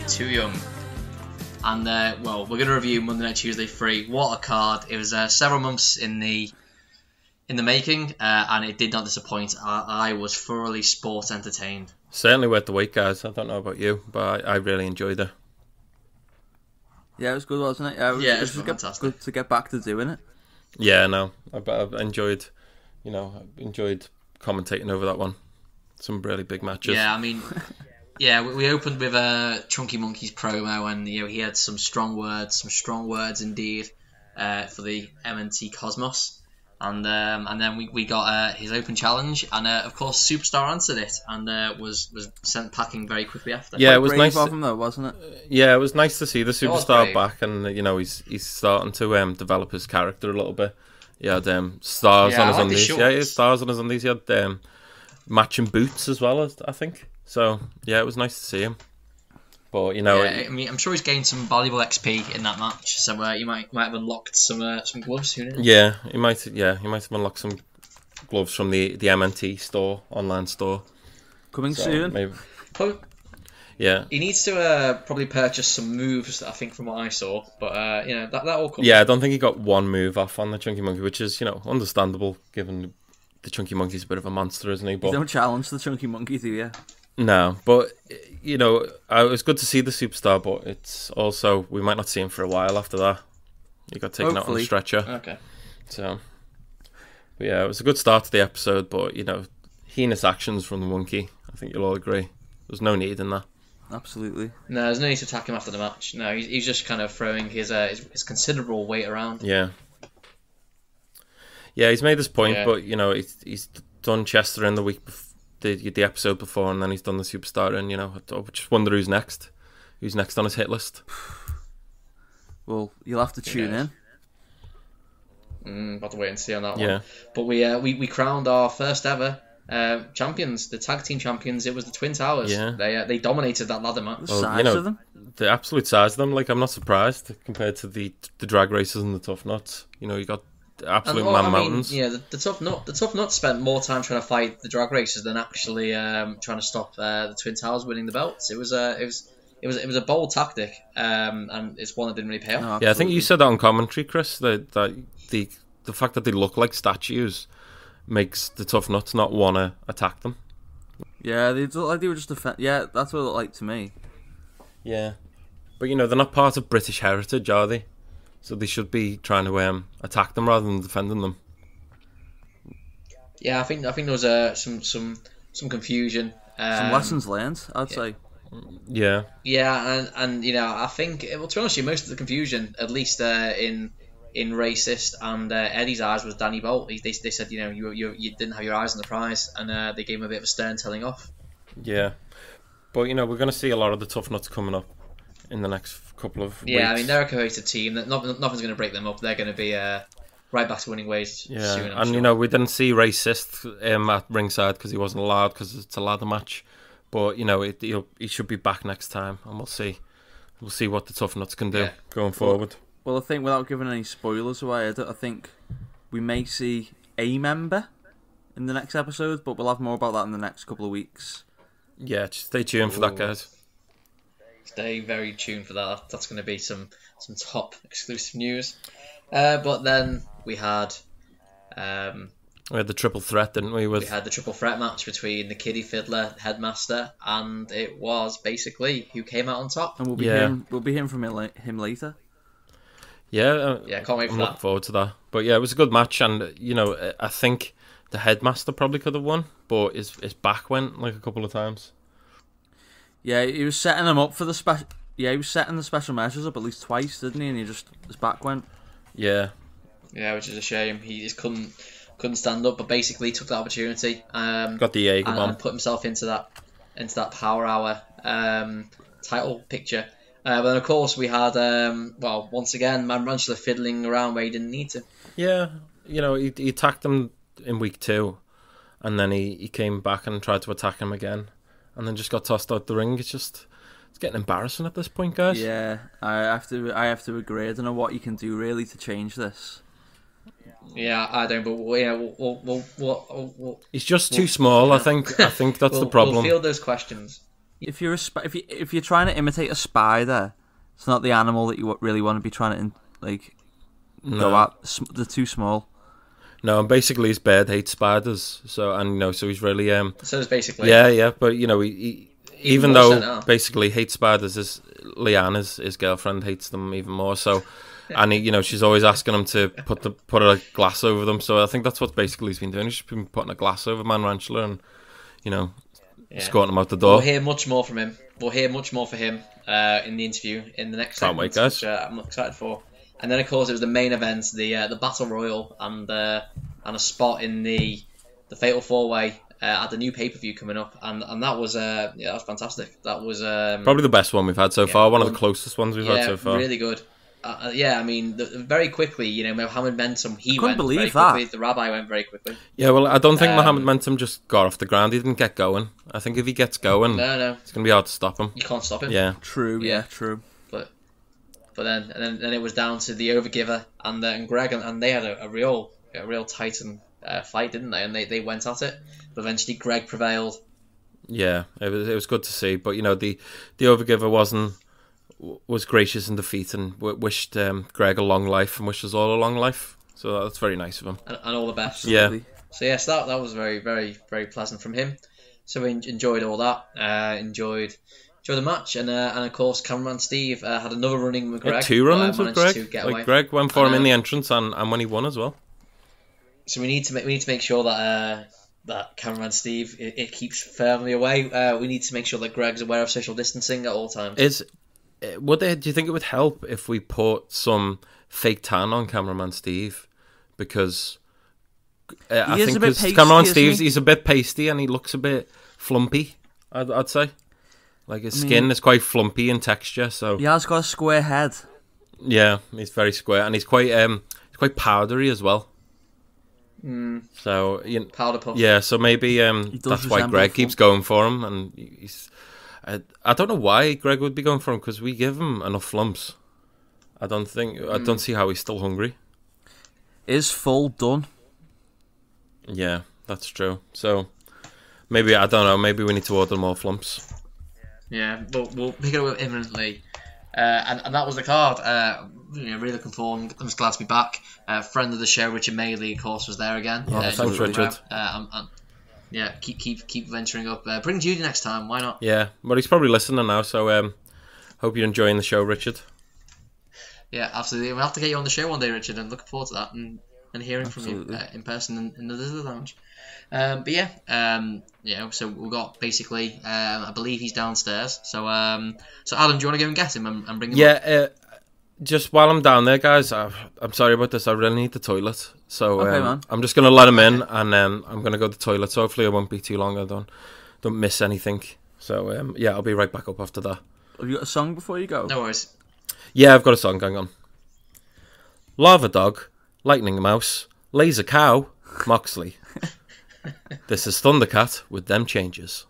Phoenix with Too Young. And uh, well, we're gonna review Monday Night Tuesday Free. What a card! It was uh, several months in the in the making, uh, and it did not disappoint. I, I was thoroughly sport entertained. Certainly worth the wait, guys. I don't know about you, but I, I really enjoyed it. Yeah, it was good, wasn't it? Yeah, it was, Yeah, it it was was good, fantastic. good to get back to doing it. Yeah, no, I, I've enjoyed, you know, I've enjoyed commentating over that one. Some really big matches. Yeah, I mean, yeah, we, we opened with a Chunky Monkeys promo, and you know he had some strong words, some strong words indeed, uh, for the MNT Cosmos, and um, and then we, we got uh, his open challenge, and uh, of course Superstar answered it, and uh, was was sent packing very quickly after. Yeah, it was nice. of to- him, though, wasn't it? Yeah, it was nice to see the superstar back, and you know he's he's starting to um, develop his character a little bit. He had um, stars Yeah, on his like the undies. Yeah, he had stars on his undies. He had um, matching boots as well, as I think. So yeah, it was nice to see him. But you know, Yeah, I mean, I'm sure he's gained some valuable XP in that match. So uh, you might might have unlocked some uh, some gloves. Who knows? yeah, he might. Yeah, he might have unlocked some gloves from the the MNT store, online store. Coming So soon. maybe. Yeah. He needs to uh, probably purchase some moves. I think from what I saw, but uh, you know that that all comes. Yeah, I don't think he got one move off on the Chunky Monkey, which is, you know, understandable given the Chunky Monkey's a bit of a monster, isn't he? You But don't challenge the chunky monkey, do you? No, but you know, it was good to see the superstar, but it's also we might not see him for a while after that. He got taken out on Hopefully. a stretcher, Okay. so. But yeah, it was a good start to the episode, but you know, heinous actions from the monkey. I think you'll all agree. There's no need in that. Absolutely. No, there's no need to attack him after the match. No, he's, he's just kind of throwing his, uh, his his considerable weight around. Yeah. Yeah, he's made this point, Yeah. but you know he's he's done Chester in the week bef- the the episode before, and then he's done the superstar, and you know I I just wonder who's next. Who's next on his hit list? <sighs> Well, you'll have to tune knows? in. Mm, about to wait and see on that Yeah. one. But we uh, we we crowned our first ever uh, champions, the tag team champions. It was the Twin Towers. Yeah. They uh, they dominated that ladder match. The Well, size you know, of them. The absolute size of them, like I'm not surprised compared to the the drag races and the tough nuts. You know, you got the absolute well, man I mean, mountains. yeah, the, the tough nut, the tough nut spent more time trying to fight the drag racers than actually um, trying to stop uh, the Twin Towers winning the belts. It was a, it was, it was, it was a bold tactic, um, and it's one that didn't really pay off. No, Yeah, I think you said that on commentary, Chris. That that the the fact that they look like statues makes the tough nuts not want to attack them. Yeah, they look like they were just defend. Yeah, that's what it looked like to me. Yeah, but you know they're not part of British heritage, are they? So they should be trying to um, attack them rather than defending them. Yeah, I think, I think there was uh, some, some, some confusion. Um, Some lessons learned, I'd say. Yeah, Yeah, and, and you know, I think well, to be honest, with you, most of the confusion, at least uh, in in racist and uh, Eddie's eyes, was Danny Bolt. He, they, they said, you know, you, you you didn't have your eyes on the prize, and uh, they gave him a bit of a stern telling off. yeah. But you know we're going to see a lot of the tough nuts coming up in the next couple of Yeah, I mean they're a cohesive team. That not, nothing's going to break them up. They're going to be uh, right back to winning ways Yeah, soon. I'm and sure. you know we didn't see racist um, at ringside because he wasn't allowed because it's a ladder match. But you know it, he'll, he should be back next time, and we'll see. We'll see what the tough nuts can do Yeah. going forward. Well, I think without giving any spoilers away, I, don't- I think we may see a member in the next episode, but we'll have more about that in the next couple of weeks. Yeah, just stay tuned for that, guys. Stay very tuned for that. That's going to be some some top exclusive news. Uh, but then we had um, We had the triple threat, didn't we? we had the triple threat match between the Kiddie Fiddler Headmaster, and it was Basic Lee who came out on top. And we'll be Yeah. hearing, we'll be hearing from him, later. yeah, uh, Yeah, can't wait for I'm that. looking forward to that. But yeah, it was a good match, and you know, I think the headmaster probably could have won, but his his back went like a couple of times. Yeah, he was setting him up for the special. Yeah, he was setting the special measures up at least twice, didn't he? And he just his back went. Yeah, Yeah, which is a shame. He just couldn't couldn't stand up, but Basic Lee took the opportunity. Um, got the Jaeger and, bomb. and put himself into that into that Power Hour um, title picture. Uh, but then of course we had um, well once again Man Ranchler fiddling around where he didn't need to. Yeah, you know, he, he attacked him in week two, and then he, he came back and tried to attack him again, and then just got tossed out the ring. It's just it's getting embarrassing at this point, guys. Yeah, I have to. I have to agree. I don't know what you can do really to change this. Yeah, I don't. But we'll, yeah, we'll we'll, we'll, we'll, we'll, He's just too small. I think. I think that's we'll, the problem. We'll field those questions. If you're a sp- if you if you're trying to imitate a spider, it's not the animal that you really want to be trying to in- like go no, at. They're too small. No, and Basic Lee his bird hates spiders. So and you know, so he's really um. So it's basically Yeah, yeah, but you know, he, he even though Basic Lee hates spiders, his Leanne, his, his girlfriend, hates them even more. So, <laughs> and he, you know, she's always asking him to put the put a glass over them. So I think that's what basically he's been doing. He's been putting a glass over Man Ranchler and you know, Yeah. escorting him out the door. We'll hear much more from him. We'll hear much more for him uh, in the interview in the next Can't segment, wait, guys. Which, uh, I'm excited for. And then, of course, it was the main event, the uh, the battle royal, and uh, and a spot in the the fatal four way uh, at the new pay per view coming up, and and that was uh, yeah, that was fantastic. That was um, Probably the best one we've had so Yeah, far. One of the closest ones we've had so far. really good. Uh, uh, yeah, I mean, the, very quickly, you know, Mohammed Mentum, he couldn't went believe very that. quickly. The rabbi went very quickly. Yeah, well, I don't think Um, Mohammed Mentum just got off the ground. He didn't get going. I think if he gets going, No, no, it's gonna be hard to stop him. you can't stop him. Yeah, True. Yeah. Yeah. True. But then and then, then it was down to the overgiver and and Greg and, and they had a, a real a real titan uh, fight, didn't they? And they, they went at it, but eventually Greg prevailed yeah, it was it was good to see. But you know, the the overgiver wasn't was gracious in defeat and w- wished um, Greg a long life and wished us all a long life. So that's very nice of him. and, and all the best. Yeah, So yes, that that was very very very pleasant from him. So we enjoyed all that. Uh, enjoyed enjoyed the match, and uh, and of course cameraman Steve uh, had another running with He had Greg. two but, uh, with Greg. Like. Greg went for him in the entrance and, and when he won as well. So we need to make we need to make sure that uh, that cameraman Steve it, it keeps firmly away. Uh, we need to make sure that Greg's aware of social distancing at all times. Is uh, would they? Do you think it would help if we put some fake tan on cameraman Steve? Because uh, I is think a bit 'cause pasty, cameraman isn't Steve's he? he's a bit pasty and he looks a bit flumpy. I'd, I'd say, like his I skin mean- is quite flumpy in texture. So He has got a square head. yeah, he's very square and he's quite um he's quite powdery as well. Mm, So you powder puff. Yeah, so maybe um, that's why Greg Flump. keeps going for him, and he's. I, I don't know why Greg would be going for him because we give him enough flumps. I don't think I Hmm. don't see how he's still hungry. Is full done. Yeah, that's true. So maybe I don't know. Maybe we need to order more flumps. Yeah, but we'll pick it up imminently. Uh, and, and that was the card. Uh, you know, really looking forward. I'm just glad to be back. Uh, friend of the show, Richard Madeley, of course, was there again. Yeah, uh, thanks, Richard. well. Uh, um, um, yeah, keep keep keep venturing up. Uh, bring Judy next time. Why not? Yeah, but he's probably listening now. So um, hope you're enjoying the show, Richard. Yeah, absolutely. We'll have to get you on the show one day, Richard, and looking forward to that and, and hearing Absolutely. from you uh, in person in, in the Lizard Lounge. Um, but yeah, um, you know, so we've got Basic Lee, um, I believe he's downstairs. So, um, so Adam, do you want to go and get him and, and bring him? up? Yeah, uh, just while I'm down there, guys, I, I'm sorry about this. I really need the toilet, so Okay, um. I'm just gonna let him in, and then I'm gonna go to the toilet. So hopefully it won't be too long. I don't don't miss anything. So um, yeah, I'll be right back up after that. Have you got a song before you go? No worries. Yeah, I've got a song going on. Lava Dog, Lightning Mouse, Laser Cow, Moxley. This is Thundercat with them changes.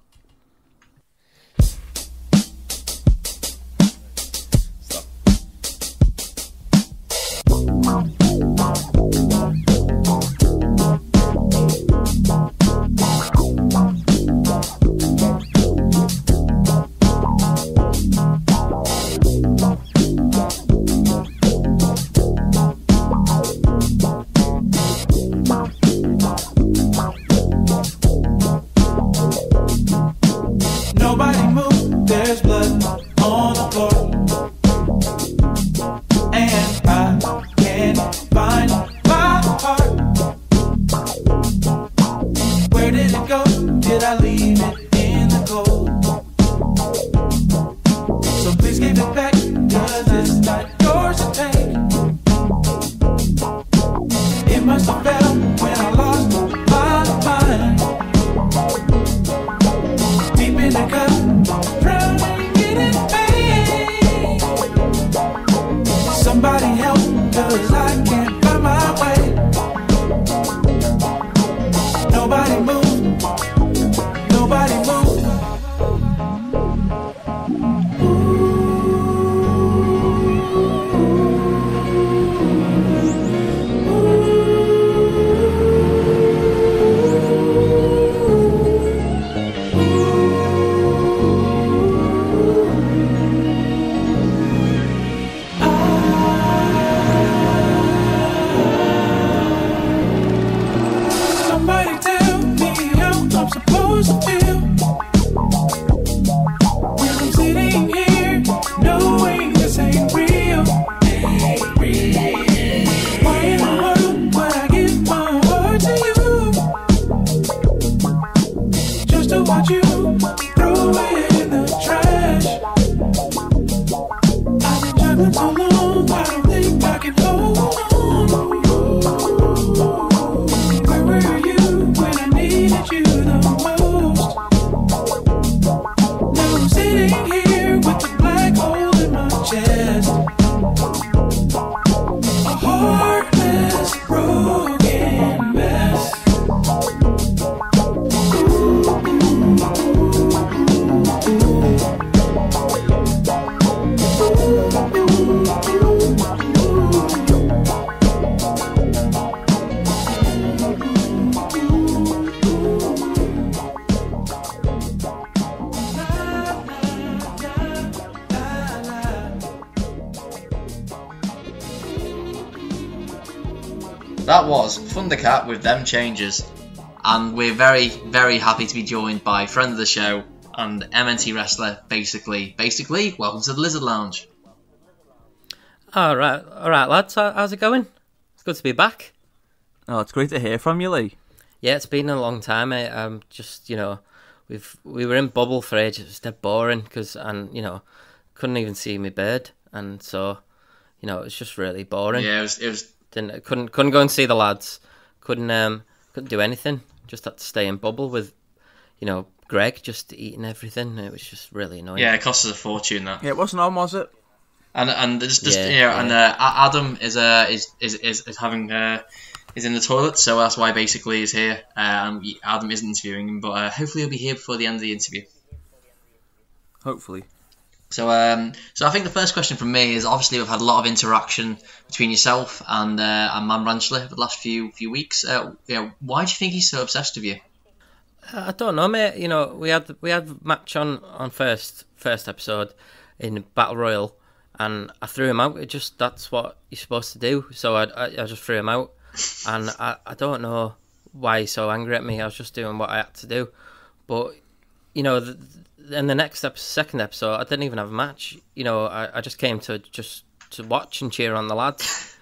With them changes, and we're very, very happy to be joined by friend of the show and MNT wrestler. Basic Lee, basically, welcome to the Lizard Lounge. All right, all right, lads. How- How's it going? It's good to be back. Oh, it's great to hear from you, Lee. Yeah, it's been a long time. Mate. Um, just you know, we've we were in bubble for ages. It was dead boring because and you know, couldn't even see my bird, and so you know, it was just really boring. Yeah, it was, it was Didn't couldn't couldn't go and see the lads. Couldn't um couldn't do anything. Just had to stay in bubble with, you know, Greg just eating everything. It was just really annoying. yeah, it cost us a fortune that. Yeah, it wasn't on, was it? and and just, just Yeah, you know, and uh, Adam is uh is is is, is having uh is in the toilet, so that's why basically he's here. Um, Adam isn't interviewing him, but uh, hopefully he'll be here before the end of the interview. Hopefully. So um, so I think the first question from me is obviously we've had a lot of interaction between yourself and uh, and Man Ranchler over the last few few weeks. Uh, you know, why do you think he's so obsessed with you? I don't know, mate. You know, we had we had match on on first first episode in Battle Royal, and I threw him out. It just that's what you're supposed to do. So I I, I just threw him out, and I I don't know why he's so angry at me. I was just doing what I had to do, but you know, the, in the next ep- second episode, I didn't even have a match. You know, I, I just came to just to watch and cheer on the lads. <laughs>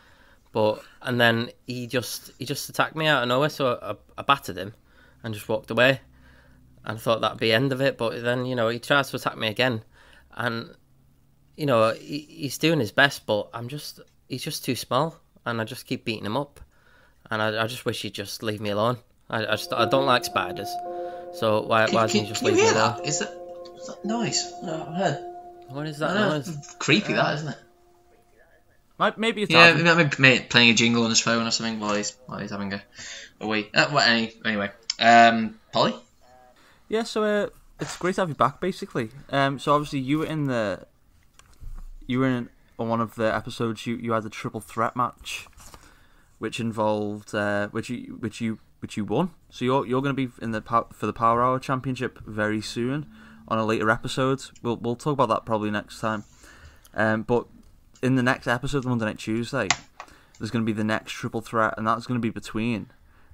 But and then he just he just attacked me out of nowhere, so I, I battered him and just walked away. And I thought that'd be the end of it, but then you know he tries to attack me again, and you know he, he's doing his best, but I'm just he's just too small, and I just keep beating him up, and I, I just wish he'd just leave me alone. I, I just I don't like spiders, so why why doesn't he just can leave me alone? Is is that noise? No, I've heard. What is that don't know, noise? it's creepy that, isn't it? Maybe it's Yeah, maybe maybe playing a jingle on his phone or something while he's while he's having a, a wee. Uh, well, any, anyway, um, Polly. Yeah, so uh, it's great to have you back, Basic Lee. Um, so obviously you were in the, you were in on one of the episodes. You you had a triple threat match, which involved uh, which you which you which you won. So you're you're going to be in the for the Power Hour Championship very soon on a later episode. We'll we'll talk about that probably next time. Um, but in the next episode, Monday Night Tuesday, there's going to be the next triple threat, and that's going to be between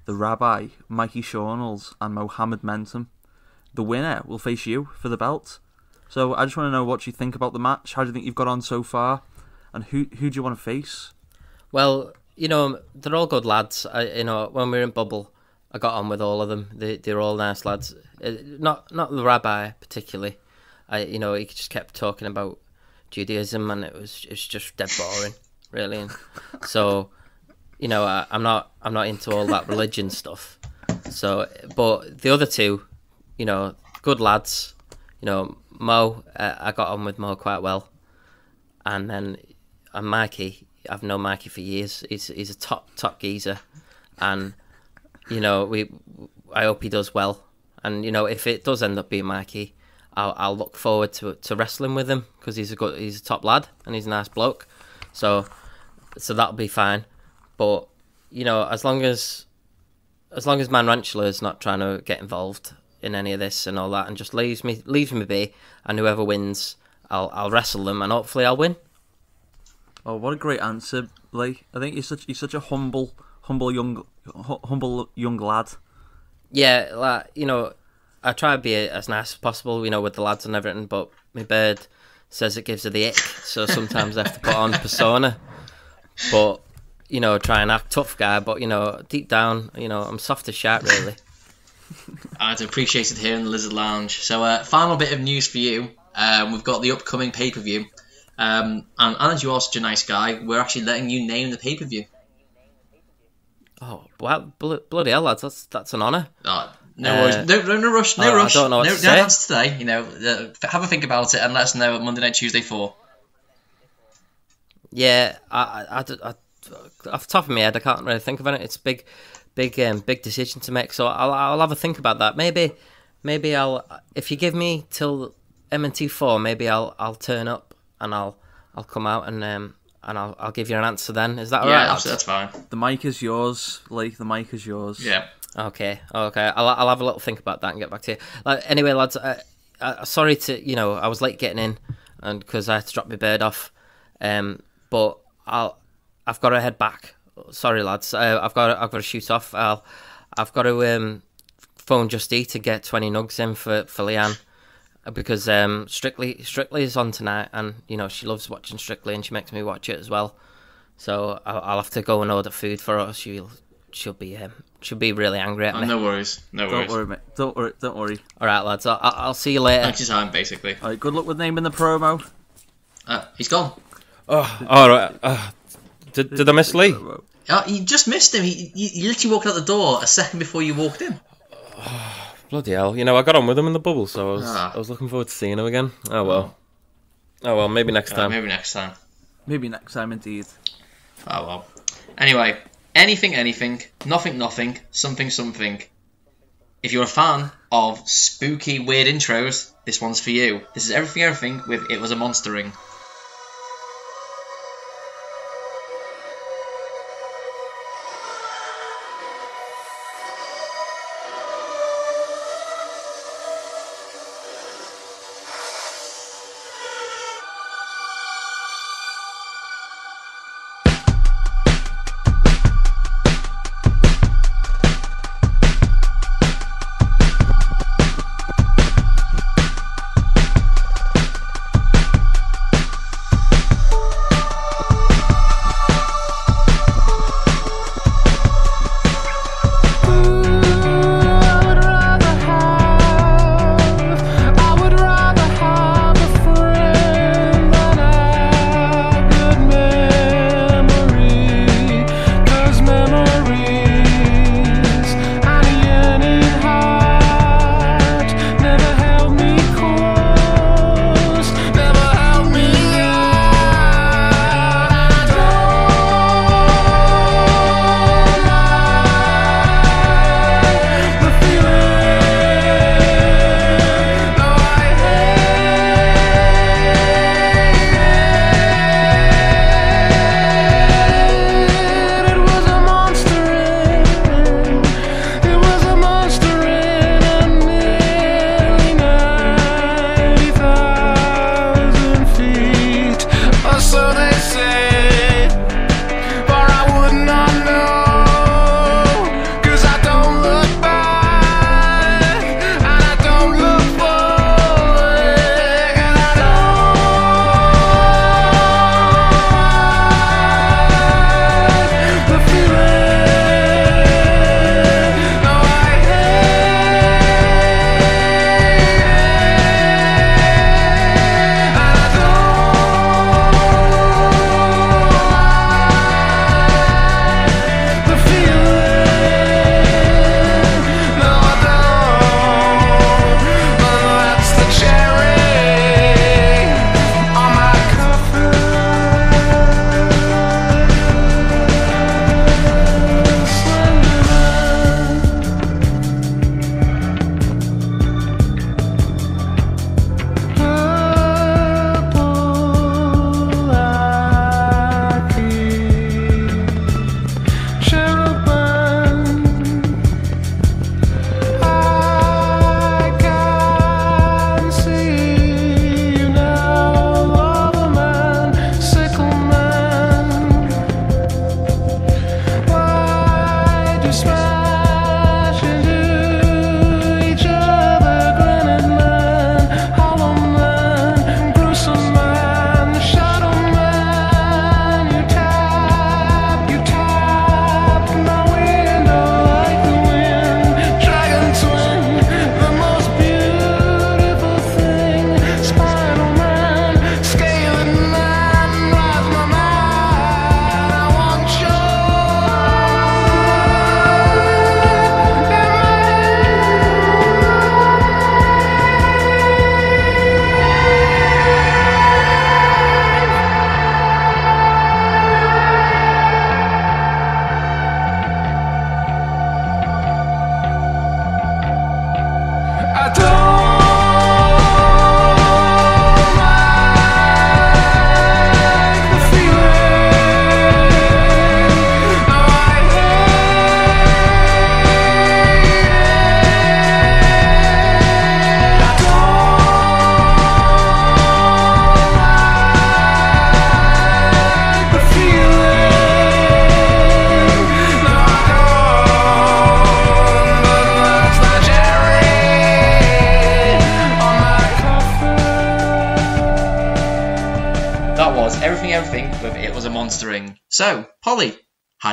the Rabbi, Mikey Shawnells, and Mohammed Mentum the winner will face you for the belt. So I just want to know what you think about the match. How do you think you've got on so far, and who who do you want to face? Well, you know, they're all good lads. I, you know, when we were in bubble, I got on with all of them. They, they're all nice lads. Uh, Not not the rabbi particularly. I, you know, he just kept talking about Judaism, and it was it's just dead boring, really. And so, you know, I, I'm not I'm not into all that religion stuff. So, but the other two, you know, good lads. You know, Mo, uh, I got on with Mo quite well, and then and Mikey, I've known Mikey for years. He's he's a top top geezer, and you know we. I hope he does well, and you know if it does end up being Mikey, I'll I'll look forward to to wrestling with him because he's a good he's a top lad and he's a nice bloke, so so that'll be fine. But you know as long as as long as Man Ranchler is not trying to get involved in any of this and all that, and just leaves me leaves me be, and whoever wins, I'll I'll wrestle them and hopefully I'll win. Oh, what a great answer, Lee! I think you're such you're such a humble humble young humble young lad. yeah, like you know, I try to be as nice as possible, you know, with the lads and everything. But my bird says it gives her the ick, so sometimes I have to put on persona. But you know, try and act tough guy. But you know, deep down, you know, I'm soft as shat, really. <laughs> I'd appreciate it here in the Lizard Lounge. So, uh, final bit of news for you. Um, we've got the upcoming pay per view. Um, and, and as you are such a nice guy, we're actually letting you name the pay per view. Oh, well, bl- bloody hell, lads, that's that's an honour. Uh, no Uh. No, no, no rush. No I- I rush. don't know what no, to no say. answer today. You know, uh, have a think about it and let us know at Monday Night Tuesday four. Yeah, I, I, I, I- off the top of my head, I can't really think of it. It's a big, big, um, big decision to make. So I'll, I'll have a think about that. Maybe, maybe I'll. If you give me till MNT four, maybe I'll, I'll turn up and I'll, I'll come out and um, and I'll, I'll give you an answer then. Is that all yeah, right? absolutely, that's fine. The mic is yours, Like The mic is yours. Yeah. Okay, okay. I'll I'll have a little think about that and get back to you. Like, anyway, lads, uh, uh, sorry to you know I was late getting in, and because I had to drop my bird off, um, but I'll I've got to head back sorry lads, uh, I've got I've got to shoot off. I'll, I've got to um, phone Just Eat to get twenty nugs in for for Leanne because um, Strictly Strictly is on tonight, and you know she loves watching Strictly, and she makes me watch it as well. So I'll, I'll have to go and order food for her. She'll she'll be um, she'll be really angry at Oh, me. no worries. No worries. Don't worries. worry, mate. Don't worry. Don't worry. All right, lads. I'll, I'll see you later. Thanks for time, Basic Lee. All right. Good luck with naming the promo. Uh, he's gone. Oh, all right. Uh, did, did I miss Lee? Promo. Uh, you just missed him. He, you, you literally walked out the door a second before you walked in. <sighs> Bloody hell! You know, I got on with him in the bubble, so I was Ah. I was looking forward to seeing him again. Oh well. Oh well, maybe next Uh, time. maybe next time. Maybe next time, indeed. Oh well. Anyway, anything, anything, nothing, nothing, something, something. If you're a fan of spooky, weird intros, this one's for you. This is everything, everything with "It Was a Monstering."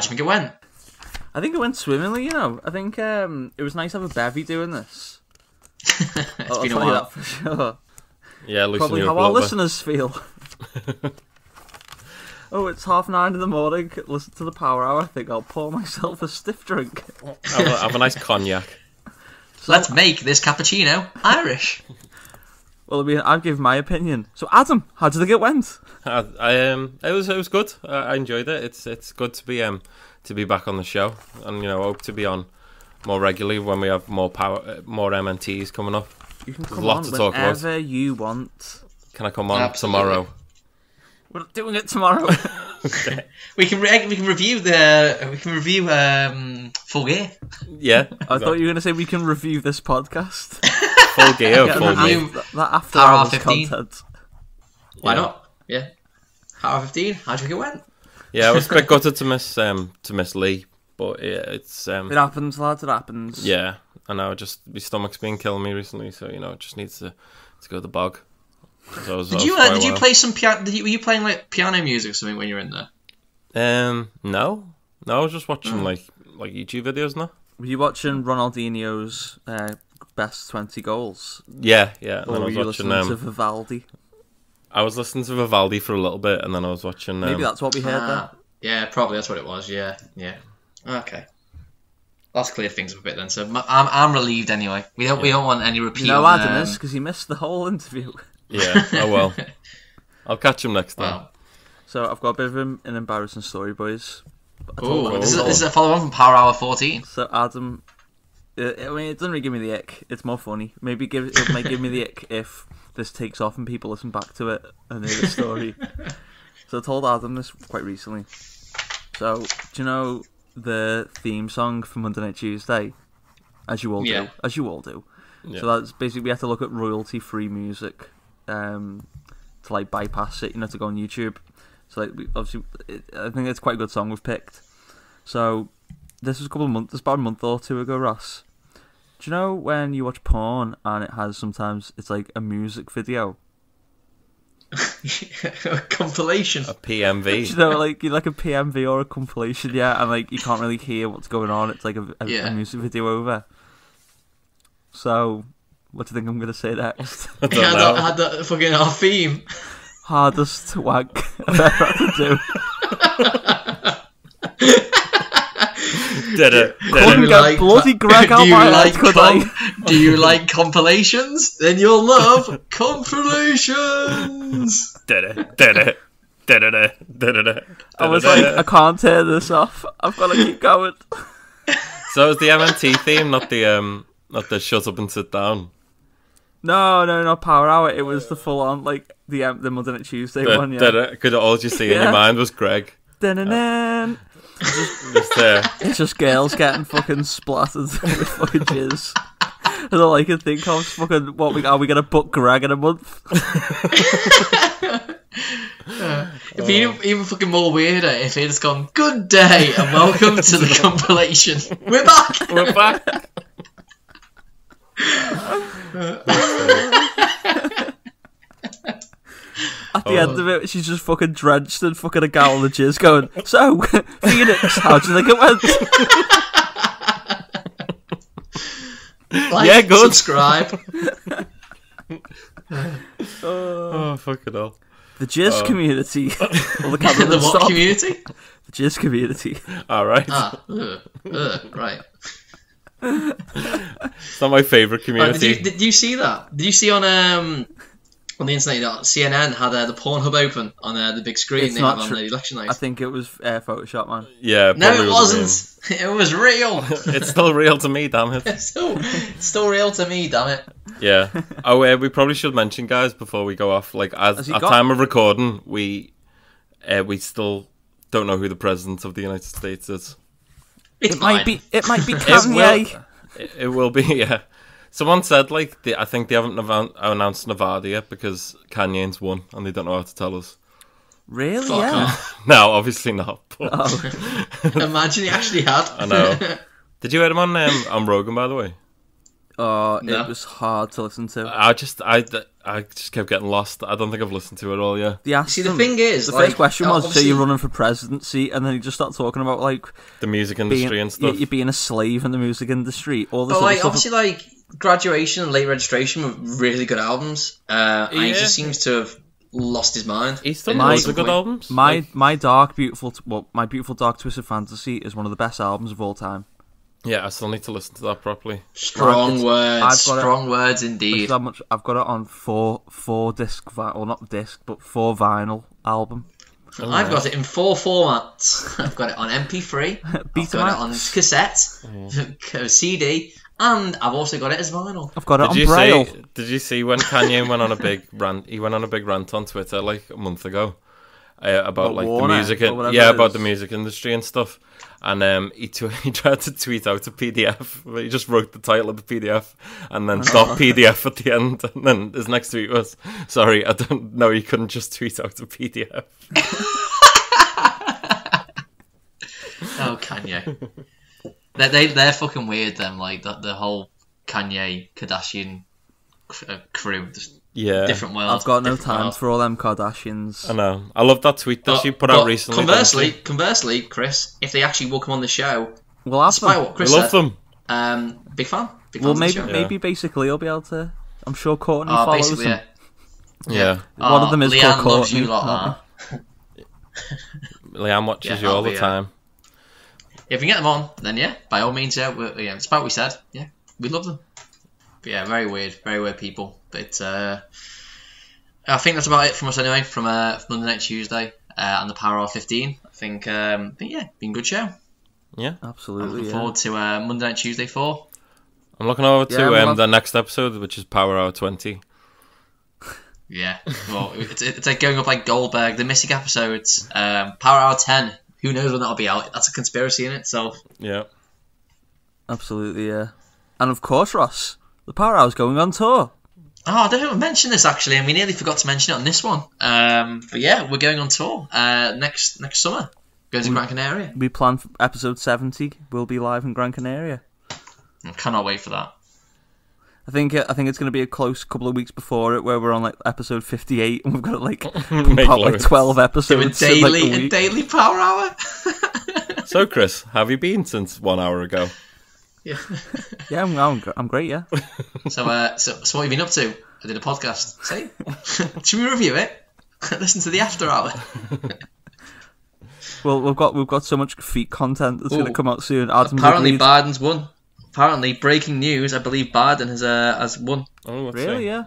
Do you think it went? I think it went swimmingly. You know, I think um, it was nice to have a bevy doing this. <laughs> it's I'll been a you while. that for sure. Yeah, loosen Probably how our listeners feel. <laughs> oh, it's half nine in the morning. Listen to the Power Hour. I think I'll pour myself a stiff drink. Have a, have a nice cognac. <laughs> So, Let's make this cappuccino Irish. Well, I mean, I've given my opinion. So, Adam, how do you think it went? I, I um, it was it was good. I, I enjoyed it. It's it's good to be um to be back on the show, and you know hope to be on more regularly when we have more power, uh, more MNTs coming up. You can There's come lots on to talk about. whenever you want. Can I come on Absolutely. tomorrow? We're doing it tomorrow. <laughs> <laughs> <laughs> We can re- we can review the we can review um full gear. Yeah, I thought you were going to say we can review this podcast. Full gear, Get full that, gear. that, that after Power hours 15. content. Why Yeah. not? Yeah. Hour fifteen. How do you think it went? Yeah, I was a bit <laughs> gutted to miss um to miss Lee, but yeah, it's um It happens, lads. It happens. yeah. And I know, just my stomach's been killing me recently, so you know, it just needs to to go to the bog. So was- Did you uh, did you play some piano? You, were you playing like piano music or something when you were in there? Um, no, no, I was just watching Hmm. like like YouTube videos now. Were you watching Ronaldinho's uh, best 20 goals? Yeah, yeah. And Or then I were was you watching. listening Um, to Vivaldi? I was listening to Vivaldi for a little bit, and then I was watching. Um, Maybe that's what we heard Ah, yeah, probably that's what it was. Yeah, yeah. Okay. That's cleared things up a bit then. So m- I'm, I'm relieved anyway. We don't we don't want any there. repeat. You know Adam um, is because he missed the whole interview. <laughs> Yeah. Oh well. <laughs> I'll catch him next time. Well, So I've got a bit of an, an embarrassing story, boys. I ooh, this, is, this is a follow on from Power Hour 14. So Adam, I mean, it doesn't really give me the ick. It's more funny. Maybe give it might give me the ick if this takes off and people listen back to it and hear the story. <laughs> so I told Adam this quite recently. So do you know the theme song for Monday Night Tuesday? As you all Yeah. do, as you all do. Yeah. So that's basically we have to look at royalty-free music um, to like bypass it. You know, to go on YouTube. So like, we, obviously, it, I think it's quite a good song we've picked. So this was a couple of months, this about a month or two ago, Ross. Do you know when you watch porn and it has sometimes it's like a music video? <laughs> A compilation. A <laughs> Do you know, like you like a PMV or a compilation, yeah, and like you can't really hear what's going on. It's like a, a, Yeah. a music video over. So, what do you think I'm gonna say next? <laughs> I don't had, know. that, had that fucking our theme. Hardest wank I've ever had to do. Did it? Do Did Couldn't it? get bloody Greg do out you my head, like could com- I? Do you like compilations? Then you'll love compilations. Did it? Did it? Did it? Did it? I was like, I can't tear this off. I've got to keep going. So it was the MNT theme, not the um, not the shut up and sit down. No, no, not Power Hour. It was the full on like the um, the Monday Night Tuesday one. Yeah. did it? Could all you see in your mind was Greg. Dun-dun-dun. Just there. It's just girls getting fucking splattered <laughs> with fucking jizz. And all I can think of is fucking what we are we gonna book Greg in a month? It'd be even, even fucking more weirder if it had gone, Good day and welcome to the compilation. <laughs> We're back! We're back. <laughs> At the end of it, she's just fucking drenched in fucking a gallon of jizz, going. So, <laughs> Phoenix, how do you think it went? Like, Yeah, good. Subscribe. <laughs> Oh fucking hell. The jizz community, <laughs> all the the what stop. community? The jizz community. All right. Ah, ugh, ugh, right. It's not my favorite Uh, community. did, you, did you see that? Did you see on um on the internet that CNN had uh, the Pornhub open on uh, the big screen It's they not have on true. the election night? I think it was uh, Photoshop, man. yeah. no, it was wasn't. <laughs> It was real. It's still real to me, damn it. <laughs> it's still, it's still real to me. Damn it. Yeah. Oh, uh, we probably should mention, guys, before we go off. Like, as he at got- time of recording, we uh, we still don't know who the president of the United States is. It's It might be. It might be <laughs> It Kanye. will, it, it will be, yeah. Someone said like they, I think they haven't av- announced Nevada yet because Kanye's won and they don't know how to tell us. Really? Fuck yeah. off. <laughs> No, obviously not. But Oh, <laughs> Imagine he actually had. I know. <laughs> Did you hear him on um, on Rogan by the way? Oh, No. it was hard to listen to. I just I I just kept getting lost. I don't think I've listened to it all yet. They asked See, the him- thing is, the like, first question was, "So you're running for presidency?" And then he just started talking about like The music being, industry and stuff. you're being a slave in the music industry. All this But other like, stuff. obviously, like graduation and late registration were really good albums. Uh, and he just seems to have lost his mind. He's done in loads of good albums. my Like, my dark beautiful t- well my beautiful dark twisted fantasy is one of the best albums of all time. Yeah, I still need to listen to that properly. Strong It's- words. I've got it- Strong words This indeed. is how much I've got it on four four disc vi- well not disc but four vinyl album. I've got it in four formats. <laughs> I've got it on MP3. <laughs> I've got it on Betamax. cassette, <laughs> CD, and I've also got it as vinyl. I've got it Did on you braille. see? Did you see when Kanye went on a big rant? He went on a big rant on Twitter like a month ago uh, about About like Warner the music, or yeah, about the music industry and stuff. And um, he tw- <laughs> he tried to tweet out a PDF. but He just wrote the title of the PDF and then stopped PDF at the end. <laughs> And then his next tweet was, "Sorry, I don't <laughs> know. You couldn't just tweet out a PDF." Oh, Kanye. they, they, they're fucking weird, them. Like, the, the whole Kanye Kardashian uh, crew. Just Yeah, different world. I've got no time world. for all them Kardashians. I know. I love that tweet that But- she put out recently. Conversely, conversely, Chris, if they actually will come on the show, We'll have despite them. what I Chris love said, them. um, big fan. Big Well, fans maybe of the show. maybe basically you'll be able to. I'm sure Courtney Oh, follows basically, them. yeah. Yeah, One of them is Leanne called loves you Courtney, lot, aren't? <laughs> Leanne watches Yeah, you all the be, time. If we get them on, then yeah, by all means, yeah. we yeah despite what we said, yeah, we love them. But yeah, very weird, very weird people. But uh, I think that's about it from us anyway, from uh, from Monday Night Tuesday uh, and the Power Hour 15. I think, um, but yeah, been a good show. Yeah, Absolutely. Looking Yeah. forward to uh, Monday Night Tuesday 4. I'm looking over to Yeah, um, have- the next episode, which is Power Hour 20. Yeah, well, <laughs> it's, it's like going up like Goldberg, the missing episodes, um, Power Hour 10. Who knows when that'll be out? That's a conspiracy in itself. Yeah. Absolutely. Yeah. And of course, Ross, the Power Hour's going on tour. Oh, I didn't even mention this actually, and we nearly forgot to mention it on this one. Um, but yeah, we're going on tour uh, next next summer. Going to Gran Canaria. We plan for episode 70. We'll be live in Gran Canaria. I cannot wait for that. I think I think it's going to be a close couple of weeks before it, where we're on like episode 58, and we've got like pump <laughs> Make out like loads. 12 Do a episodes. in, daily like, a a daily power hour. <laughs> So, Chris, have you been since one hour ago? Yeah. Yeah, I'm, I'm, I'm great. Yeah. So, uh, so, so what have you been up to? I did a podcast. See, <laughs> should we review it? <laughs> Listen to the after hour. <laughs> Well, we've got we've got so much feet content that's going to come out soon. Adam's Apparently, agreed. Biden's won. Apparently, breaking news. I believe Biden has uh, has won. Oh, what's Really? it? Yeah.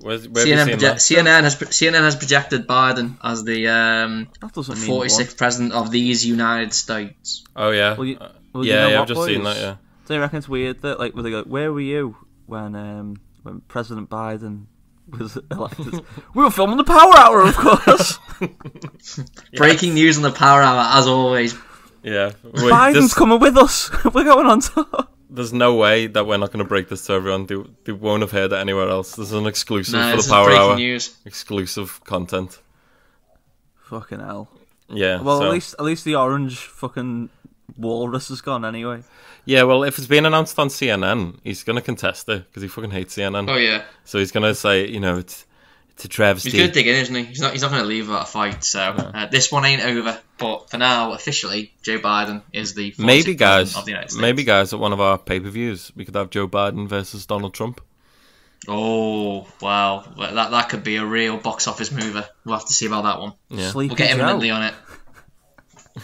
Where's, where have you CNN, proje- that? CNN has CNN has projected Biden as the um, That 46th president of these United States. Oh, yeah. Well, you- well, you yeah, know yeah, I've just seen that, yeah. Do you reckon it's weird that like, where they go, where were you when um when President Biden was <laughs> elected? <laughs> we were filming the Power Hour, of course. <laughs> Breaking news on the Power Hour, as always. Yeah. Wait, Biden's there's, coming with us. we're going on tour. there's no way that we're not going to break this to everyone. They, they won't have heard it anywhere else. This is an exclusive No, for the Power Hour. news. Exclusive content. Fucking hell. Yeah. Well, so- at least at least the orange fucking walrus is gone anyway. Yeah, well, if it's been announced on CNN, he's going to contest it because he fucking hates CNN. Oh yeah, So he's going to say, you know, it's it's a travesty. he's gonna dig in, isn't he? He's not. He's not gonna leave without a fight. So uh, this one ain't over. But for now, officially, Joe Biden is the Maybe, guys, of the United States. maybe, guys, at one of our pay per views, we could have Joe Biden versus Donald Trump. Oh wow, Well, that that could be a real box office mover. We'll have to see about that one. Yeah. Sleepy We'll get Joe. imminently on it.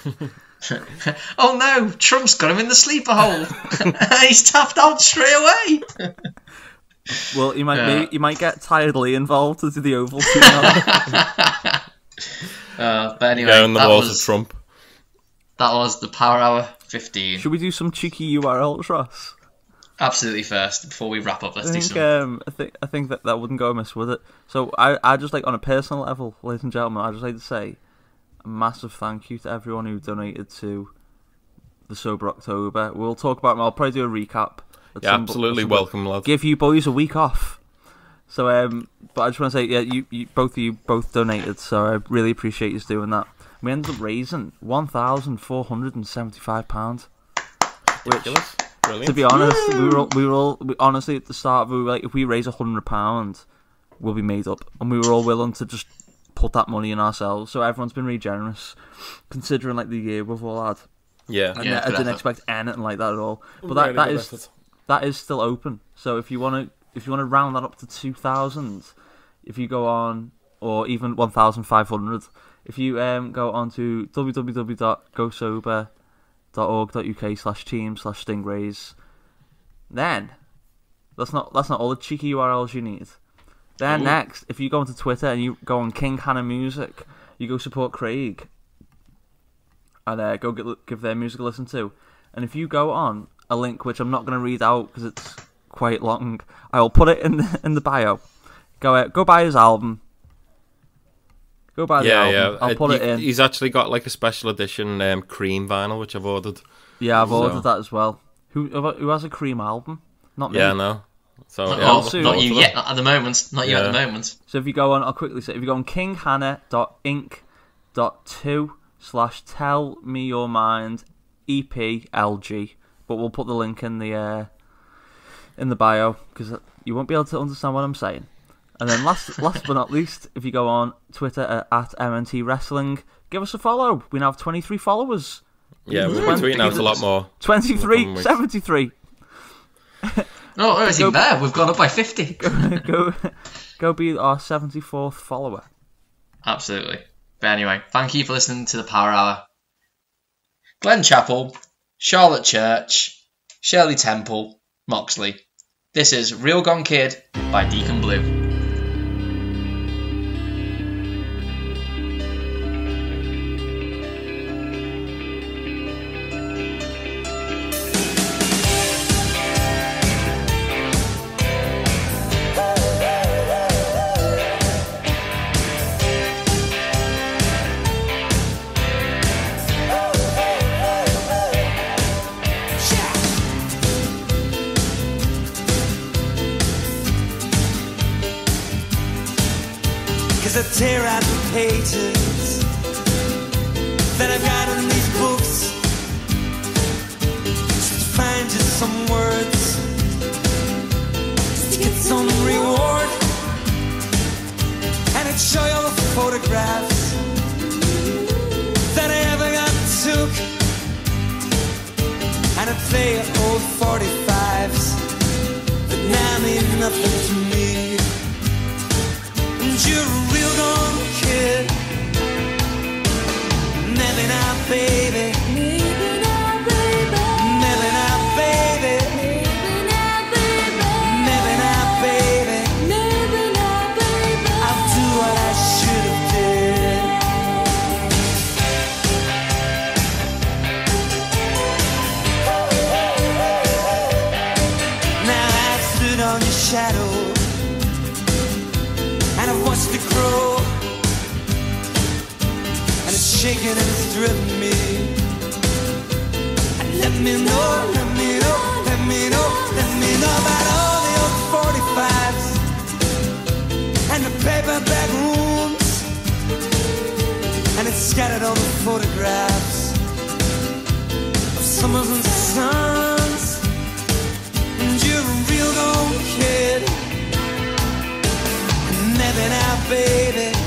<laughs> <laughs> oh no, Trump's got him in the sleeper hole. <laughs> He's tapped out straight away. <laughs> Well, you might Yeah. be, you might get tiredly involved to do the oval team. now. Uh, but anyway, Go in the that, walls was, of Trump. that was the Power Hour 15. Should we do some cheeky URLs, Ross? Absolutely first, before we wrap up, let's I do think some. um, I think I think that that wouldn't go amiss, would it? So I I just like on a personal level, ladies and gentlemen, I just like to say a massive thank you to everyone who donated to the Sober October. We'll talk about. I'll probably do a recap. Yeah, some- absolutely some- welcome, lad. Give you boys a week off. So um, but I just want to say, yeah, you, you both of you both donated, so I really appreciate you doing that. We ended up raising one thousand four hundred and seventy-five pounds, which Ridiculous. Brilliant. To be honest, we were all, we were all we, honestly at the start we were like, if we raise a hundred pound, we'll be made up, and we were all willing to just put that money in ourselves. So everyone's been really generous, considering like the year we've all had. yeah. And Yeah, I didn't effort. expect anything like that at all. But that, Really that good is effort. that is still open. So if you want to if you want to round that up to two thousand, if you go on or even one thousand five hundred, if you um go on to www.gosober.org.uk slash team slash stingrays, then that's not that's not all the cheeky URLs you need. Then next, if you go onto Twitter and you go on King Hannah Music, you go support Craig and uh, go get, give their music a listen to. And if you go on a link which I'm not going to read out because it's quite long, I will put it in the, in the bio. Go uh, go buy his album. Go buy the Yeah, album. yeah. I'll Uh, put you- it in. He's actually got like a special edition um, cream vinyl, which I've ordered. Yeah, I've So- ordered that as well. Who who has a cream album? Not me. Yeah, no. So not, yeah, not you yet. At the moment. Not you at the moment. So if you go on, I'll quickly say if you go on kinghannah.inc.2 slash tell me your mind EPLG, but we'll put the link in the uh, in the bio because you won't be able to understand what I'm saying. And then last <laughs> last but not least, if you go on Twitter at, at MNT Wrestling, give us a follow. We now have 23 followers. Yeah, we've been tweeting out a lot more. 23, 73. Oh, where is go, he there? We've gone up by 50. <laughs> Go, go, go be our 74th follower. Absolutely. But anyway, thank you for listening to the Power Hour. Glen Chapel, Charlotte Church, Shirley Temple, Moxley. This is Real Gone Kid by Deacon Blue. And driven me. And let me know, let me know, let me know, let me know about all the old 45s and the paperback rooms. And it's scattered on the photographs of summers and suns. And you're a real old kid. Maybe not, baby.